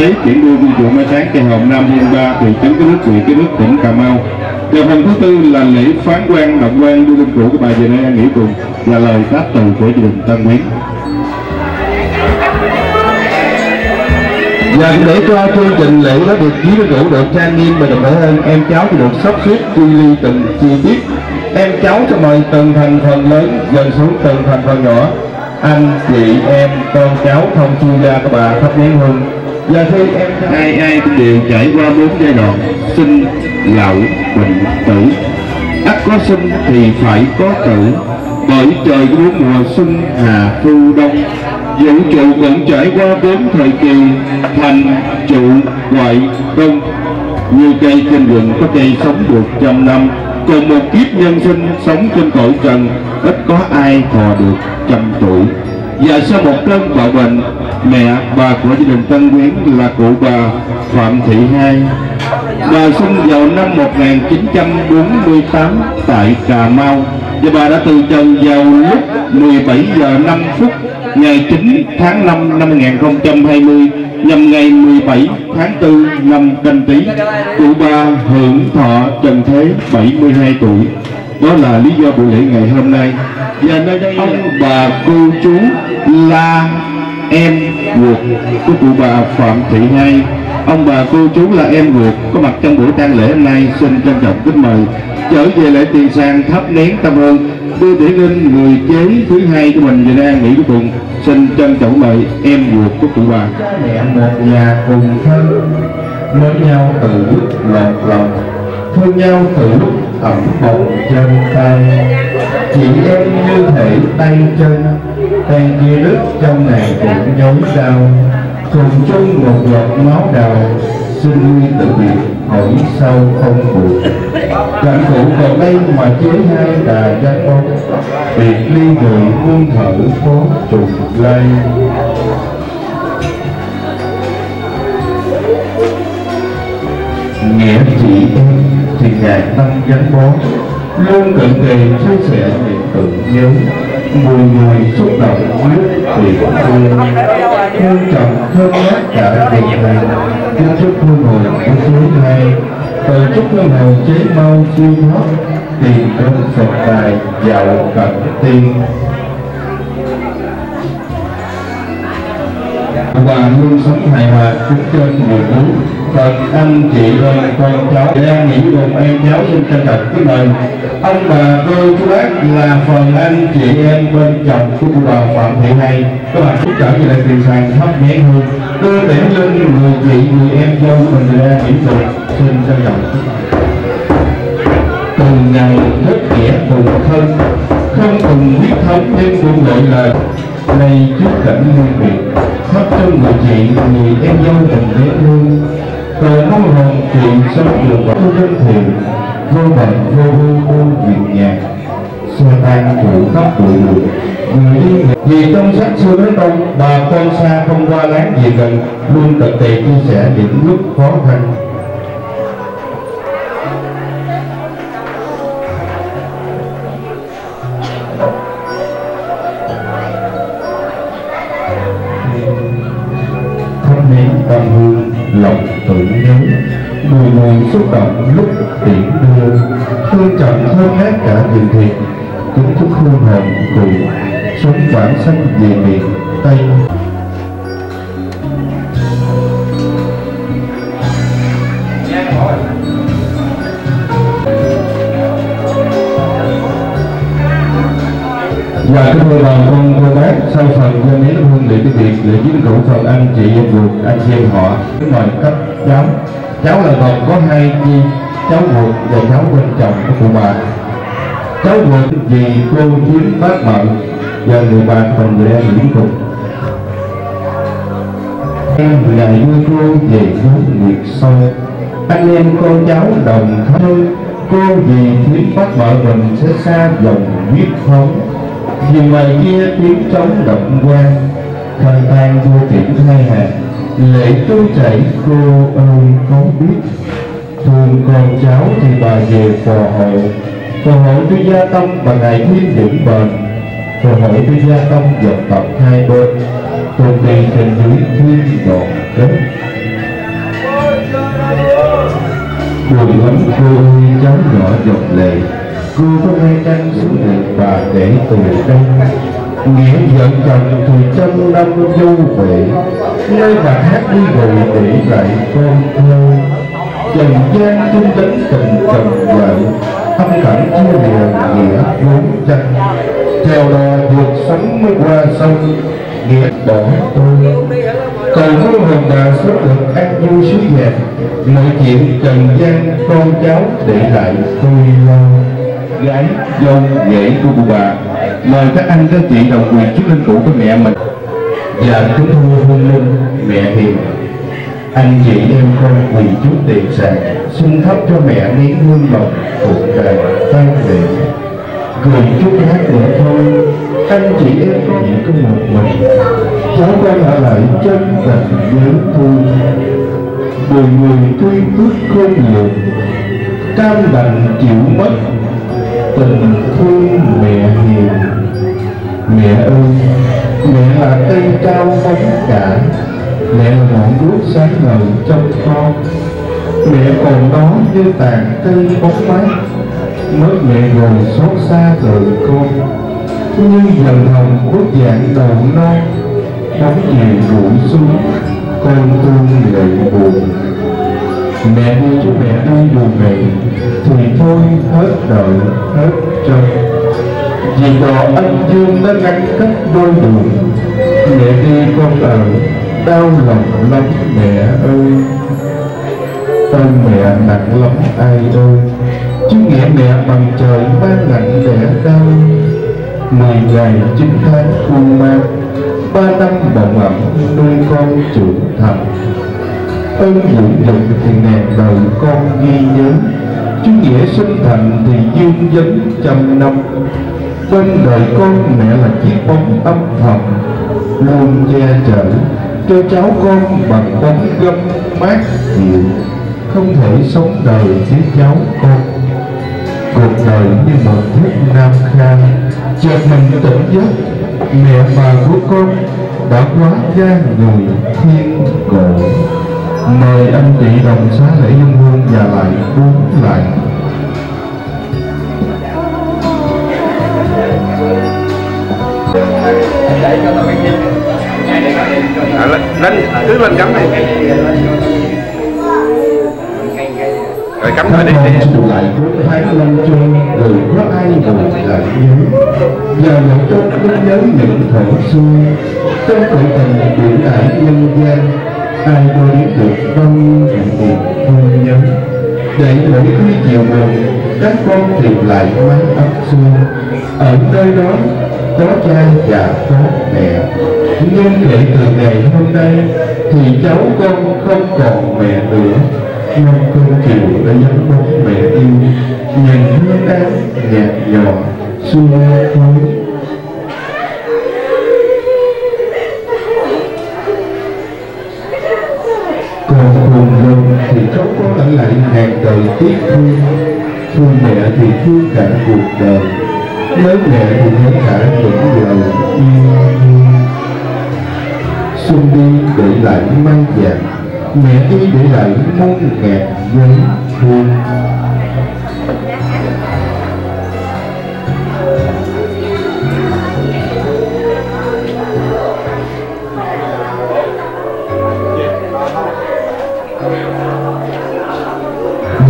Ra chuyển đua quân chủ mai sáng cây hồng Nam Hương Ba thị trấn cái nước huyện cái nước tỉnh Cà Mau. Và phần thứ tư là lễ phán quan động quan đưa quân chủ của bà về nơi an nghỉ cùng và lời tác từ của gia đình Tân quý. Và để cho chương trình lễ đó được ký rượu được trang nghiêm và đồng hơn em cháu thì được sắp xếp chi ly từng chi tiết. Em cháu cho mời từng thành phần lớn, dần xuống từng thành phần nhỏ. Anh, chị, em, con cháu thông chu gia các bà thắp nén hương. Dạ và khi em ai ai cũng đều trải qua bốn giai đoạn, sinh, lão, bệnh, tử. Ắt có sinh thì phải có tử. Bởi trời có bốn mùa xuân, hà thu đông, vũ trụ cũng trải qua bốn thời kỳ, thành, trụ, hoại, công. Như cây trên rừng có cây sống được trăm năm còn một kiếp nhân sinh sống trên cõi trần, ít có ai thọ được trăm tuổi và sau một cơn bạo bệnh mẹ, bà của gia đình Tân Quyến là cụ bà Phạm Thị Hai. Bà sinh vào năm 1948 tại Cà Mau. Và bà đã từ trần vào lúc 17 giờ 5 phút ngày 9 tháng 5 năm 2020 nhằm ngày 17 tháng 4 năm Canh Tý cụ bà hưởng thọ trần thế 72 tuổi. Đó là lý do buổi lễ ngày hôm nay. Và nơi đây ông bà cô chú là em ruột của cụ bà Phạm Thị Hai ông bà cô chú là em ruột, có mặt trong buổi tang lễ hôm nay, xin trân trọng kính mời. Trở về lễ tiền sang thắp nén tâm hương, đưa để linh, người chế thứ hai của mình về đang nghỉ cuối cùng. Xin trân trọng mời em ruột của cụ bà. Mẹ một nhà cùng thân mới nhau từ lúc lọt lòng, thương nhau từ lúc ẩm bồng chân tay. Chị em như thể tay chân tay kia đứt trong này cũng nhói đau. Cùng chung một giọt máu đào, xin nguy tự biệt hỏi sau không buồn. Cảnh cụ còn đây mà chế hai đà gia con biệt ly người muôn thở khó trùng lây nghĩa chị em thì ngày năm gắn bó, luôn cận kề chia sẻ niềm tự nhớ mùi người xúc động lúc tuyệt vời thương trọng thương ngát cả cuộc đời kính chúc hương hồn của số hai từ chúc hương hồn chế mau siêu thoát tiền đến phật tài giàu cận tiên. Và luôn sống hài hòa cũng trên người núi phần anh chị và con cháu đang nghỉ cùng em cháu xin trân trọng kính mời ông bà cô chú bác là phần anh chị em bên chồng của cô bà phạm thị hay. Các bạn phúc trở về lại tiền sàn thắp nhãn hương. Đưa tiễn lên người chị, người em dâu mình ra nghỉ cùng xin trân trọng. Từng ngày hết nghĩa cùng thân, không cùng biết thống nhưng cũng gọi là này trước cảnh nguy việt khắp cho người chị, người em dâu mình nén hương từ mong hồn chuyện sống được vào thân thiện vô bệnh vô hư vô dịu nhạc. Xua tan phụ khắp bụi đường người đi vì trong sách xưa đến đông bà con xa không qua láng gì gần. Luôn tận tề chia sẻ những lúc khó khăn. Tưởng nhớ. Mùi mùi xúc động lúc tiễn đưa thương trọng thơm ngát cả tiền thiệt. Kính chúc hương hồn cùng sống vãng sanh về miền tây. Và kính thưa bà con bác sau phần cho nén hương để cái việc để viếng rượu phần anh chị em ruột, anh chị em họ. Kính mời cấp cháu. Cháu là gồm có hai chi, cháu ruột và cháu bên chồng của cụ bà. Cháu ruột vì cô chiếm bác mợ và người bà phần người em nghỉ cùng em là vui cô về hướng nguyệt sâu. Anh em con cháu đồng thân, cô vì thiếu bắt vợ mình sẽ xa dòng huyết thống nhưng ngoài kia tiếng trống động quan thời tan vô tiễn hai hàng. Lệ tuôn chảy cô ơi có biết. Thương con cháu thì bà về phò hộ. Phò hộ tôi gia tâm và ngày thiên vững bền. Phò hộ tôi gia tâm dọc tập hai bên. Tôn đi trên dưới thiên đoàn kết buồn lắm cô ơi, cháu nhỏ dòng lệ. Cô có hai căn xuống được và để từ đây, nghĩa vợ chồng từ trăm năm du về nơi và hát đi rồi để lại con thơ. Trần gian chung tính tình chồng vợ âm cảnh chia liền nghĩa vốn tranh theo đò vượt sóng mới qua sông, nghĩa bỏ tôi. Cầu mong hồng đà xuất được an vui sứ dẹp mọi chuyện trần gian con cháu để lại tôi lo gái dâu rể của cụ bà mời các anh các chị đồng quyền trước linh cũ của mẹ mình. Và chúng tôi hôn linh, mẹ hiền anh chị em con quỳ chút tiền sàn xin thắp cho mẹ nén hương lòng, cuộc đời tan lệ cười chút hát nữa thôi anh chị em con chỉ có một mình. Cháu con ở lại chân tình nhớ thương. Mười người tuy phước không nhiều cam đành chịu mất tình thương mẹ hiền. Mẹ ơi, mẹ là cây cao phóng cả. Mẹ là ngọn đuốc sáng ngời trong con mẹ còn đó như tàn cây bóng mát. Mới mẹ rồi xót xa rời con như dần hồng của dạng đầu non, bóng chiều rủ xuống, con thương lệ buồn. Mẹ đi cho mẹ đi đường mẹ thì thôi, hết đợi hết trông vì đó anh dương đã ngăn cách đôi đường mẹ đi con ở đau lòng lắm mẹ ơi. Ơn mẹ nặng lắm ai ơi. Chứ nghĩa mẹ bằng trời ban nặng đẻ đau. Mười ngày chín tháng khuôn mang, ba năm bồng ẩm nuôi con trưởng thành. Ơn dưỡng dục thì ngàn đời con ghi nhớ chứ nghĩa sinh thành thì dương vấn trăm năm. Bên đời con mẹ là chiếc bóng âm thầm luôn che chở cho cháu con bằng bóng gấm mát dịu không thể sống đời thiếu cháu con. Cuộc đời như một thước nam khang, chợt mình tỉnh giấc mẹ bà của con đã quá gian người thiên cổ mời anh chị đồng xá lễ dân hương và lại bốn lại. À, lên, cứ lên cắm đi. Rồi cắm rồi đi đi lại tháng năm trôi rồi có ai ngồi lại nhớ? Giờ lại trong lúc nhớ những thuở xưa trong cõi tình biển ải nhân gian ai có biết được vâng bao nhiêu những niềm thương nhớ. Để mỗi khi chiều buồn các con tìm lại mái ấm xưa. Ở nơi đó có cha và có mẹ. Nhưng kể từ ngày hôm nay, thì cháu con không còn mẹ nữa. Mong con chiều đã dắt bóng mẹ yêu. Nhìn hương áng nhạt nhòa, xưa thôi tiếc thương thương mẹ thì thương cả cuộc đời. Nhớ mẹ thì nhớ cả những lời yêu. Xuân đi để lại mang vàng, mẹ đi để lại muôn ngàn giấy thương.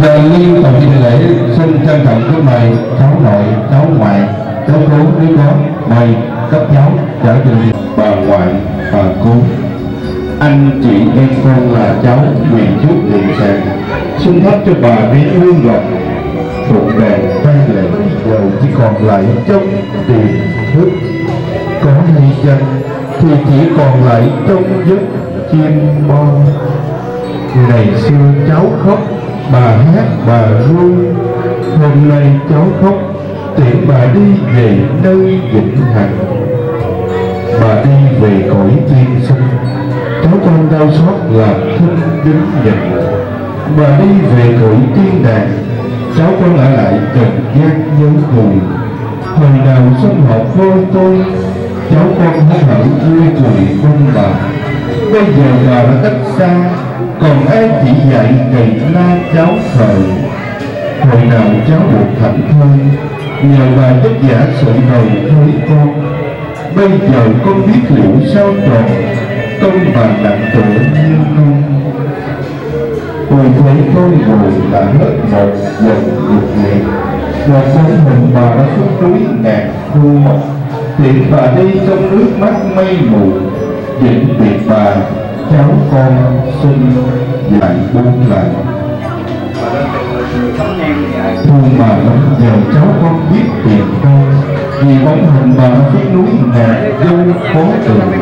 Giờ liên tổng chi lễ xin trân trọng kính mời cháu nội cháu ngoại cháu cố nếu có mời cấp cháu trở về. Bà ngoại bà cố. Anh chị em con là cháu nguyện trước điện sàn xin thắp cho bà nén hương ngọc phụng đèn vang lệ dầu chỉ còn lại trong tiềm thức. Có hay chăng thì chỉ còn lại trong giấc chim bon ngày xưa cháu khóc bà hát, bà ru hôm nay cháu khóc tiễn bà đi về nơi vĩnh hằng. Bà đi về cõi tiên sinh, cháu con đau xót là thân đứng nhận bà đi về cõi tiên đàng, cháu con ở lại trần gian nhớ cùng hồi nào sum họp vôi tôi, cháu con hớn hở vui cười quân bà. Bây giờ bà đã cách xa còn em chỉ dạy cày la cháu sợ hồi nào cháu được thảnh thơi, nhờ bà vất giả sợi đầu thấy con. Bây giờ con biết liệu sao tròn công bà nặng tội như con. Tôi thấy tôi rồi đã hết một lần được nguyện và sống mình bà đã xuống núi ngàn thu tiện bà đi trong nước mắt mây mù vĩnh biệt bà cháu con xin dạy buông lại thương bà lắm giờ cháu con biết tiền đâu vì bóng hình bà phía núi ngàn dâu khó tường.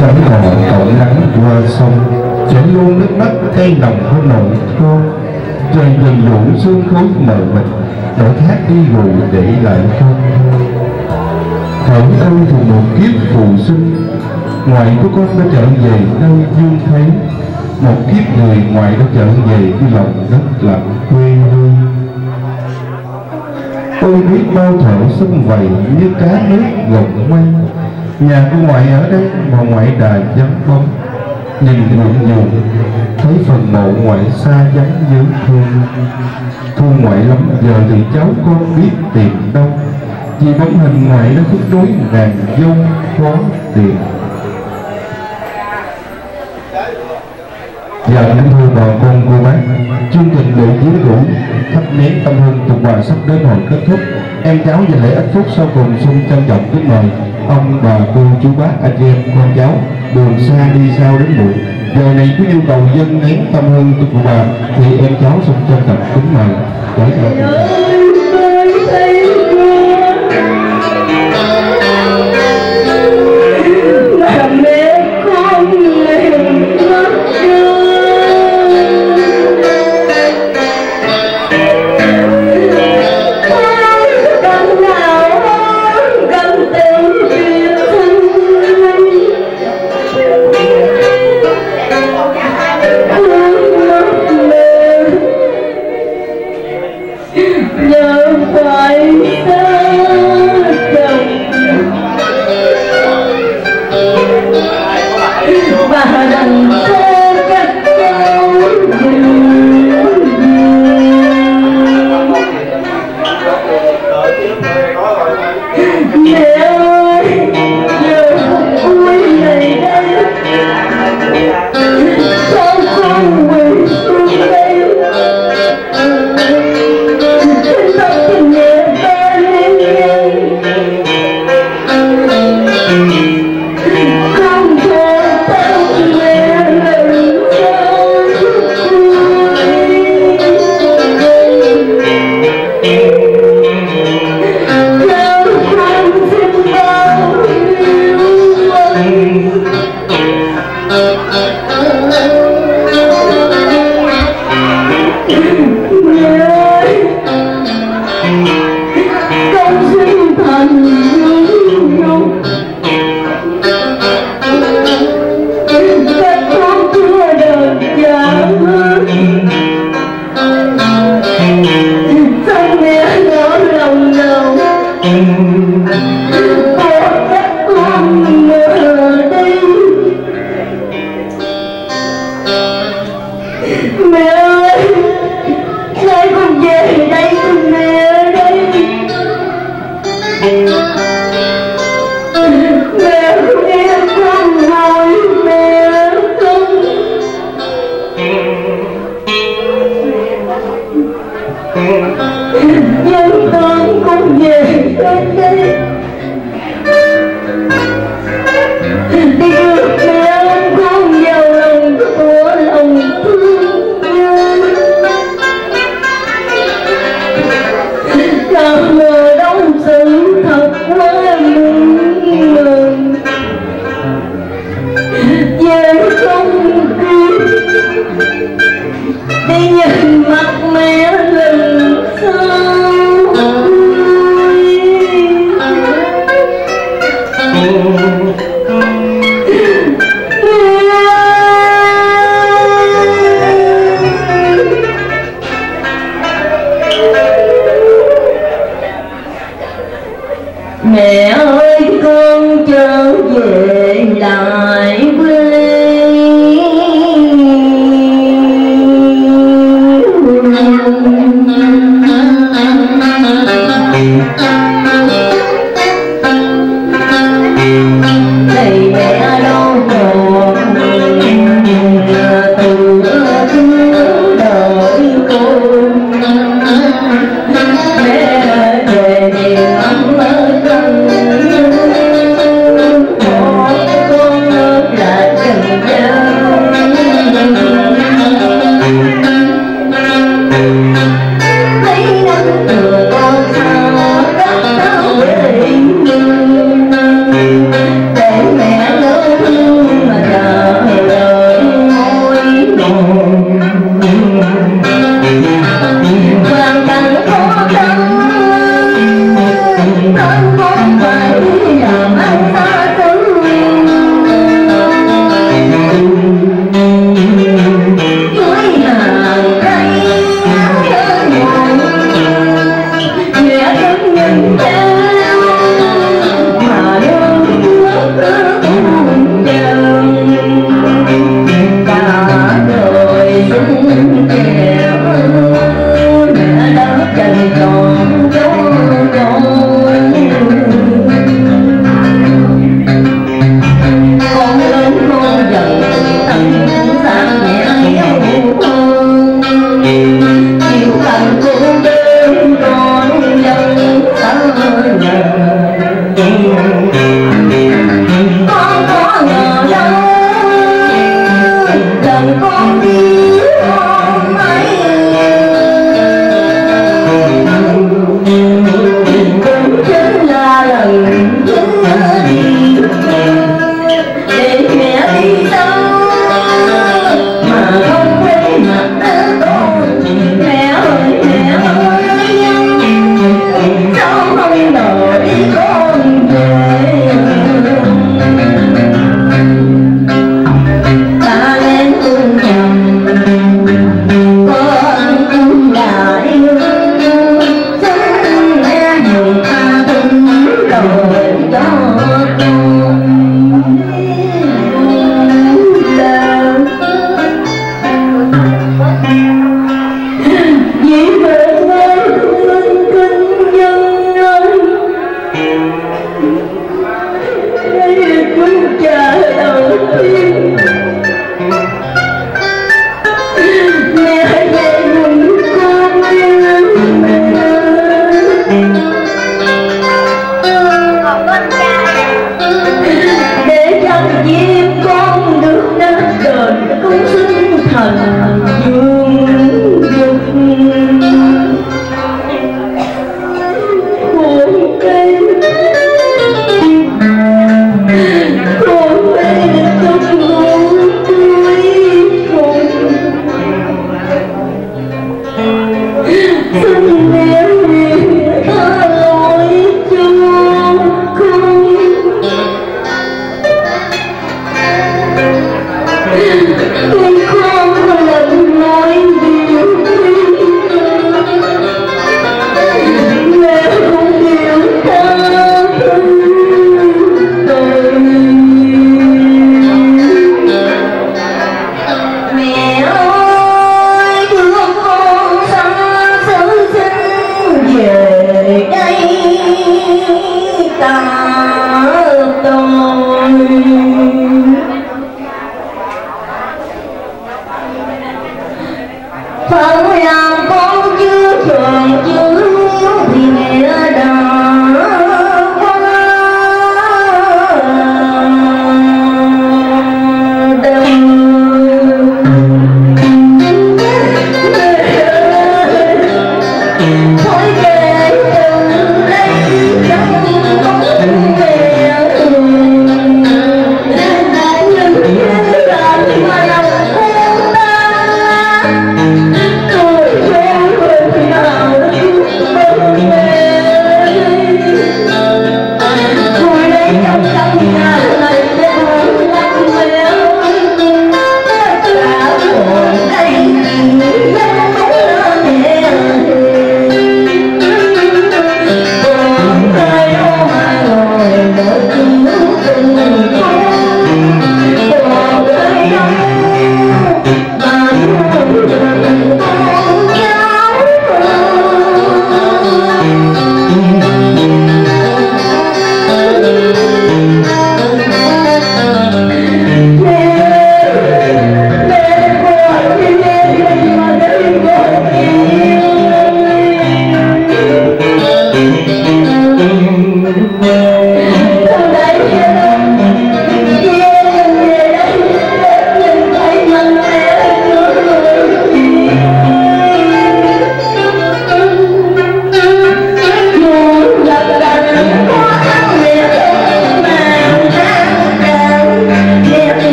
Chẳng còn cậu nắng qua sông, chảy luôn nước mắt thay lòng của nội con trời dần lũ xuống khối mờ mịt đổi thác đi rồi để lại con. Hỡi ơi thì một kiếp phù sinh Ngoại của con đã trở về nơi dương thế. Một kiếp người ngoại đã trở về cái lòng đất lặng quê hương. Tôi biết bao thở sông vầy như cá nước gồng quanh Nhà của ngoại ở đây mà ngoại đài vắng bóng. Nhìn ruộng nhường Thấy phần mộ ngoại xa vắng nhớ thương. Thương ngoại lắm giờ thì cháu con biết tìm đâu. Vì bóng hình ngoại đã khúc đối nàng dâu khó tìm Dạ kính thưa bà con, cô bác. Chương trình lễ chiến rủ thắp nén tâm hương tục hòa sắp đến hồi kết thúc. Em cháu và lễ ít phút sau cùng xin trân trọng kính mời Ông bà cô chú bác, anh em, con cháu. Đường xa đi sao đến muộn. Giờ này có nhu cầu dân nén tâm hương của cụ bà, Thì em cháu xin trân trọng kính mời. Để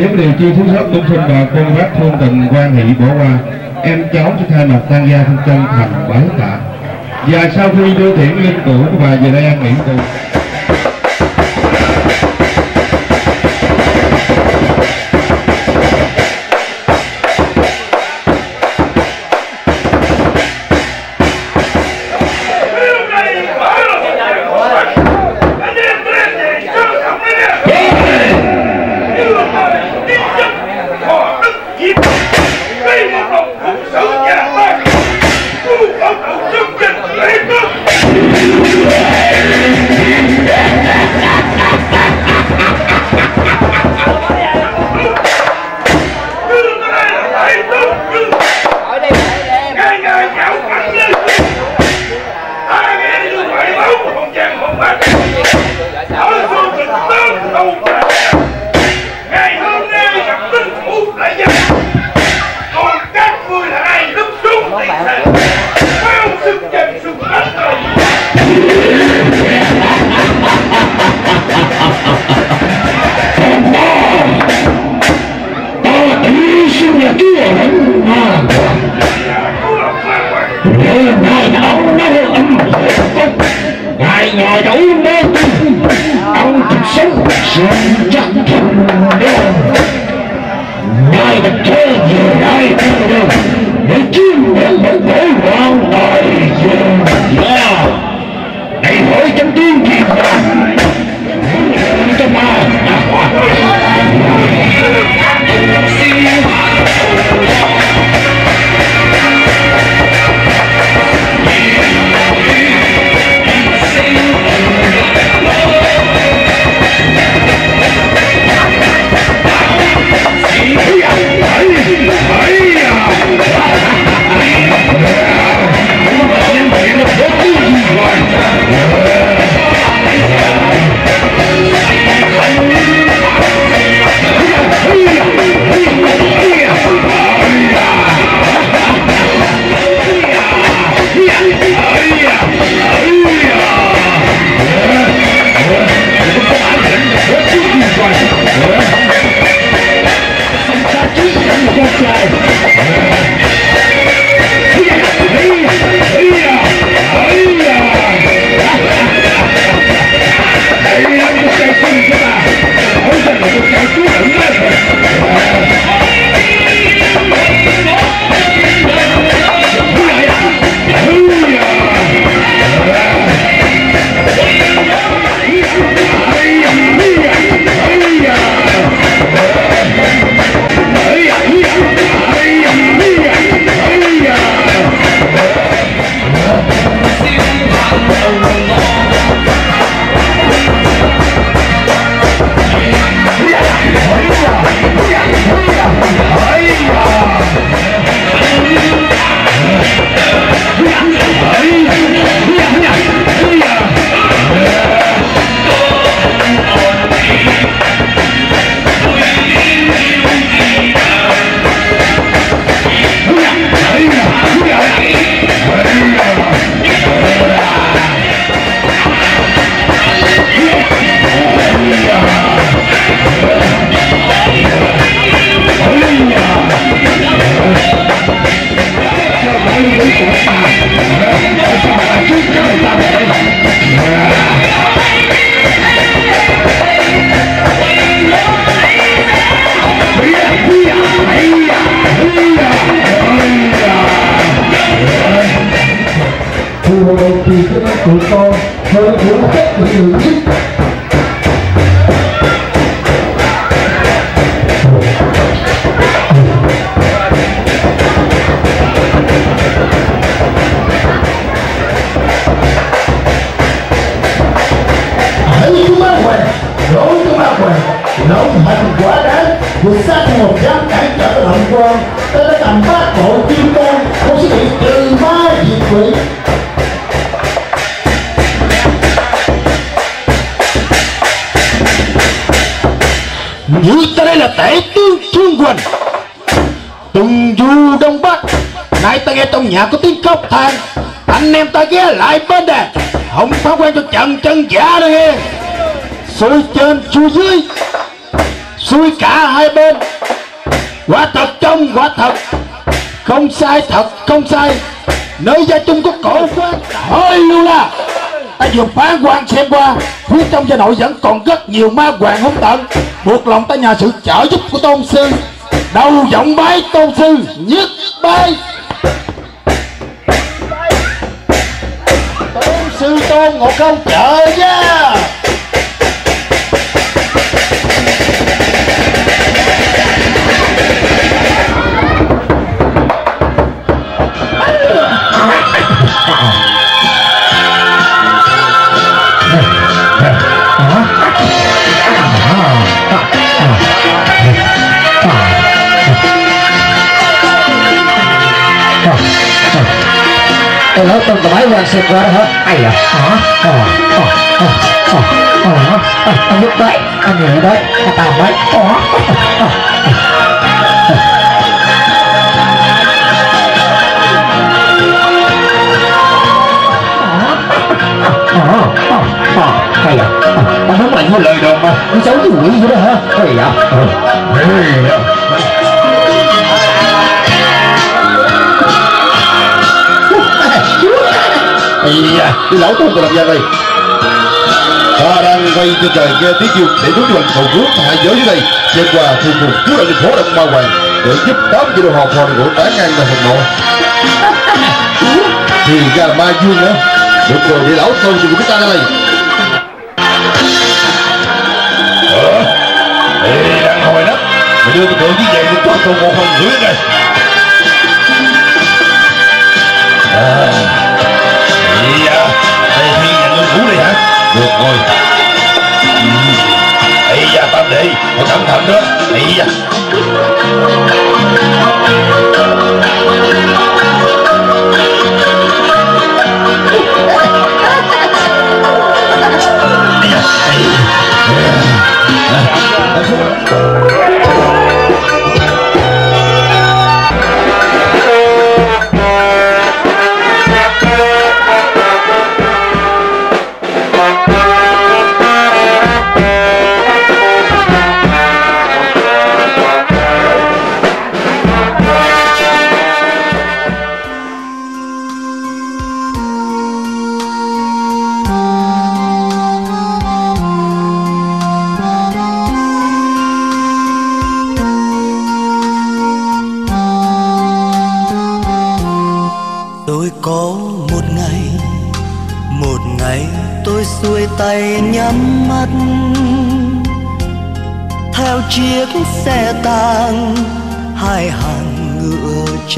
nếu điều chi thiếu sót cũng xin bà con bác thương tình quan hệ bỏ qua. Em cháu sẽ thay mặt tăng gia thân chân thành bái tạ. Và sau khi đưa tiễn linh cữu của bà về đây ăn nghỉ cùng nhà có tiếng khóc than. Anh em ta ghé lại bên đè không phá quen cho trận chân giả nữa nghe xuôi trên xuôi dưới. Xuôi cả hai bên. Quả thật trong quả thật. Không sai thật, không sai. Nơi gia chung có cổ quá thôi luôn là ta vừa phá quan xem qua. Phía trong gia nội vẫn còn rất nhiều ma hoàng hung tận. Buộc lòng ta nhờ sự trợ giúp của tôn sư. Đầu giọng bái tôn sư. Nhất bái. Sư tôn ngộ không trợ tôi nói tôi có mấy quan sự qua đó hết ai à hả ờ ờ ờ ờ ờ ờ anh giúp đấy anh nhớ đấy anh tao đấy ờ hay à tao nói mạnh như lời đồn mà nó xấu như quỷ vậy đó hả hay à Dạ. đi da, cái lỗ tôi còn làm ra đây. Ta đang quay trên trời nghe tiếng kêu để đúng lòng cầu cứu hạ giới dưới đây. Xem qua thương cùng cứu đội thành phố động ma hoàng để giúp tám chế độ họp hoàn của tán ngang và hồng nội. thì ra ma dương nữa. Được rồi để lão sâu của chúng ta đây. Ờ. Đang hồi đó mày đưa tôi như vậy tôi cho tôi một phần dưới này à ý à đây nhận lương cũ đi hả được rồi ấy da tam đệ mà cẩn thận đó ấy da tôi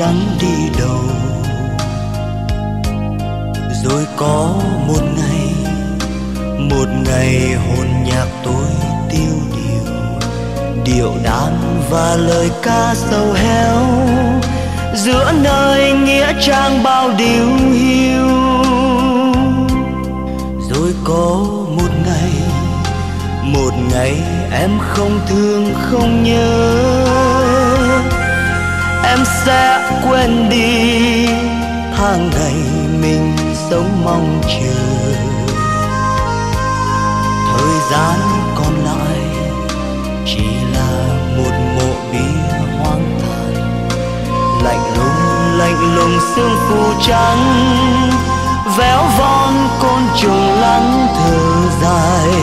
trắng đi đầu rồi có một ngày một ngày hồn nhạc tôi tiêu điều. Điệu đàn và lời ca sầu héo, giữa nơi nghĩa trang bao điều hiu. Rồi có một ngày một ngày em không thương, không nhớ. Em sẽ quên đi tháng ngày mình sống mong chờ. Thời gian còn lại chỉ là một mộ bia hoang tàn lạnh lùng lạnh lùng sương phù trắng véo von côn trùng lắng thở dài.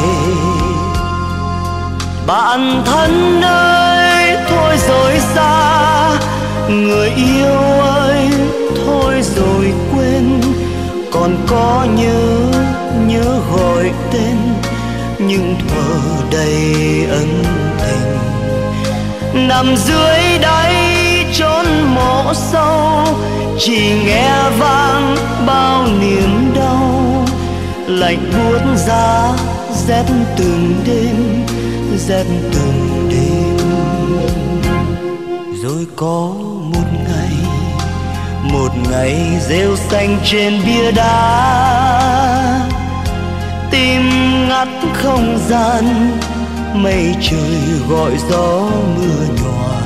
Bạn thân ơi, thôi rồi xa người yêu ơi, thôi rồi quên. Còn có nhớ nhớ gọi tên, nhưng thờ đầy ân tình. Nằm dưới đáy chốn mộ sâu, chỉ nghe vang bao niềm đau. Lạnh buốt giá rét từng đêm, rét từng đêm rồi có một ngày một ngày rêu xanh trên bia đá. Tim ngắt không gian, mây trời gọi gió mưa nhòa.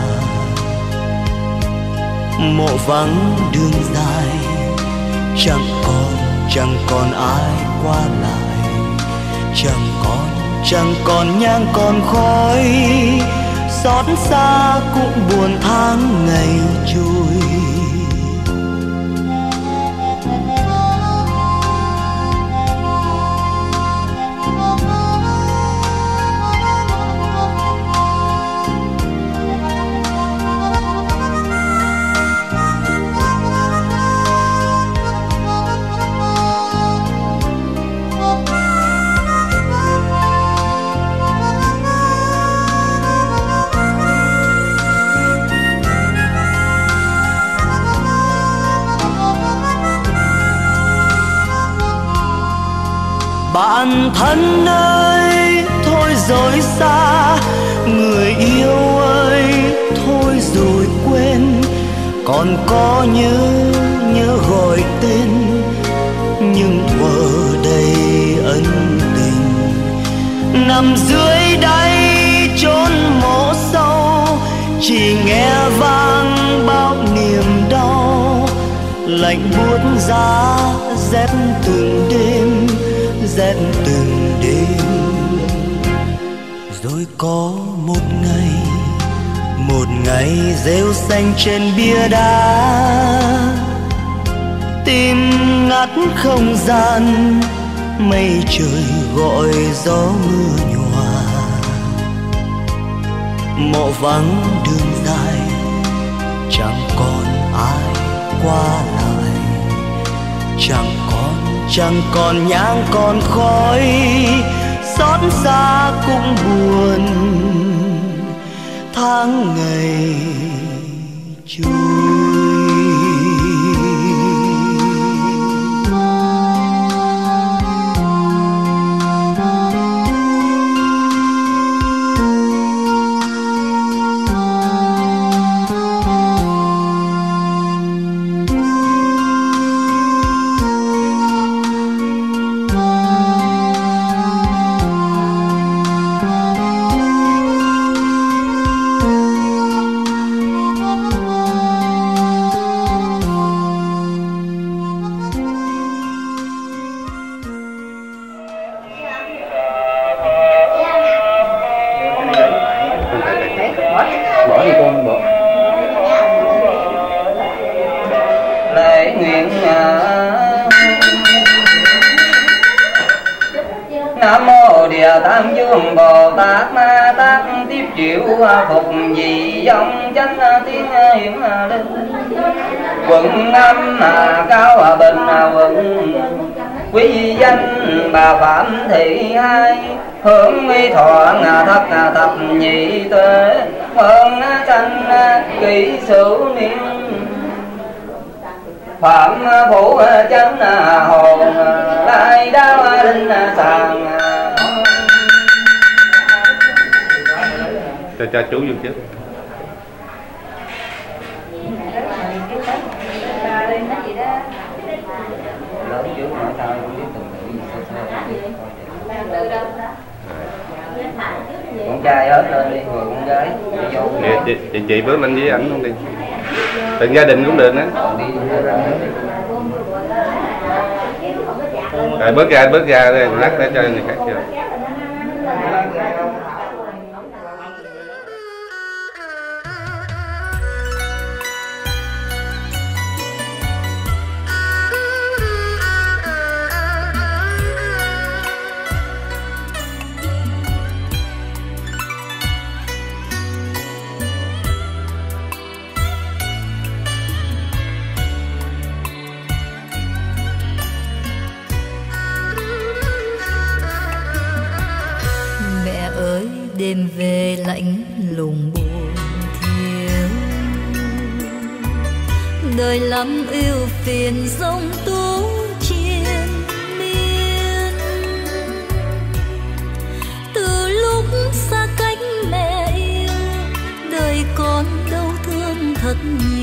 Mộ vắng đường dài, chẳng còn chẳng còn ai qua lại. Chẳng còn chẳng còn nhang còn khói xót xa cũng buồn tháng ngày trôi. Thân ơi, thôi rồi xa. Người yêu ơi, thôi rồi quên. Còn có nhớ nhớ gọi tên, nhưng thuở đầy ân tình. Nằm dưới đáy chốn mộ sâu, chỉ nghe vang bao niềm đau. Lạnh buốt giá rét từng đêm. Ngày rêu xanh trên bia đá. Tim ngắt không gian, mây trời gọi gió mưa nhòa. Mộ vắng đường dài, chẳng còn ai qua lại. Chẳng còn chẳng còn nhang còn khói, xót xa cũng buồn tháng ngày trôi quý danh bà phạm thị hai, hướng uy thọ à, thất à, thập nhị tuệ hơn à, sanh kỹ sử niên. Phạm phủ chánh hồn lai đao linh sàng cho cho chú vô chứ lớn trước mà sao không biết từng tự gì sơ sơ con trai hết lên đi rồi con gái đi vô nè chị, chị, bước bữa với ảnh luôn đi. Từng gia đình cũng được á rồi bước ra bước ra đây lắc để cho người khác chưa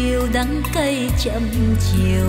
nhiều đắng cay chậm chiều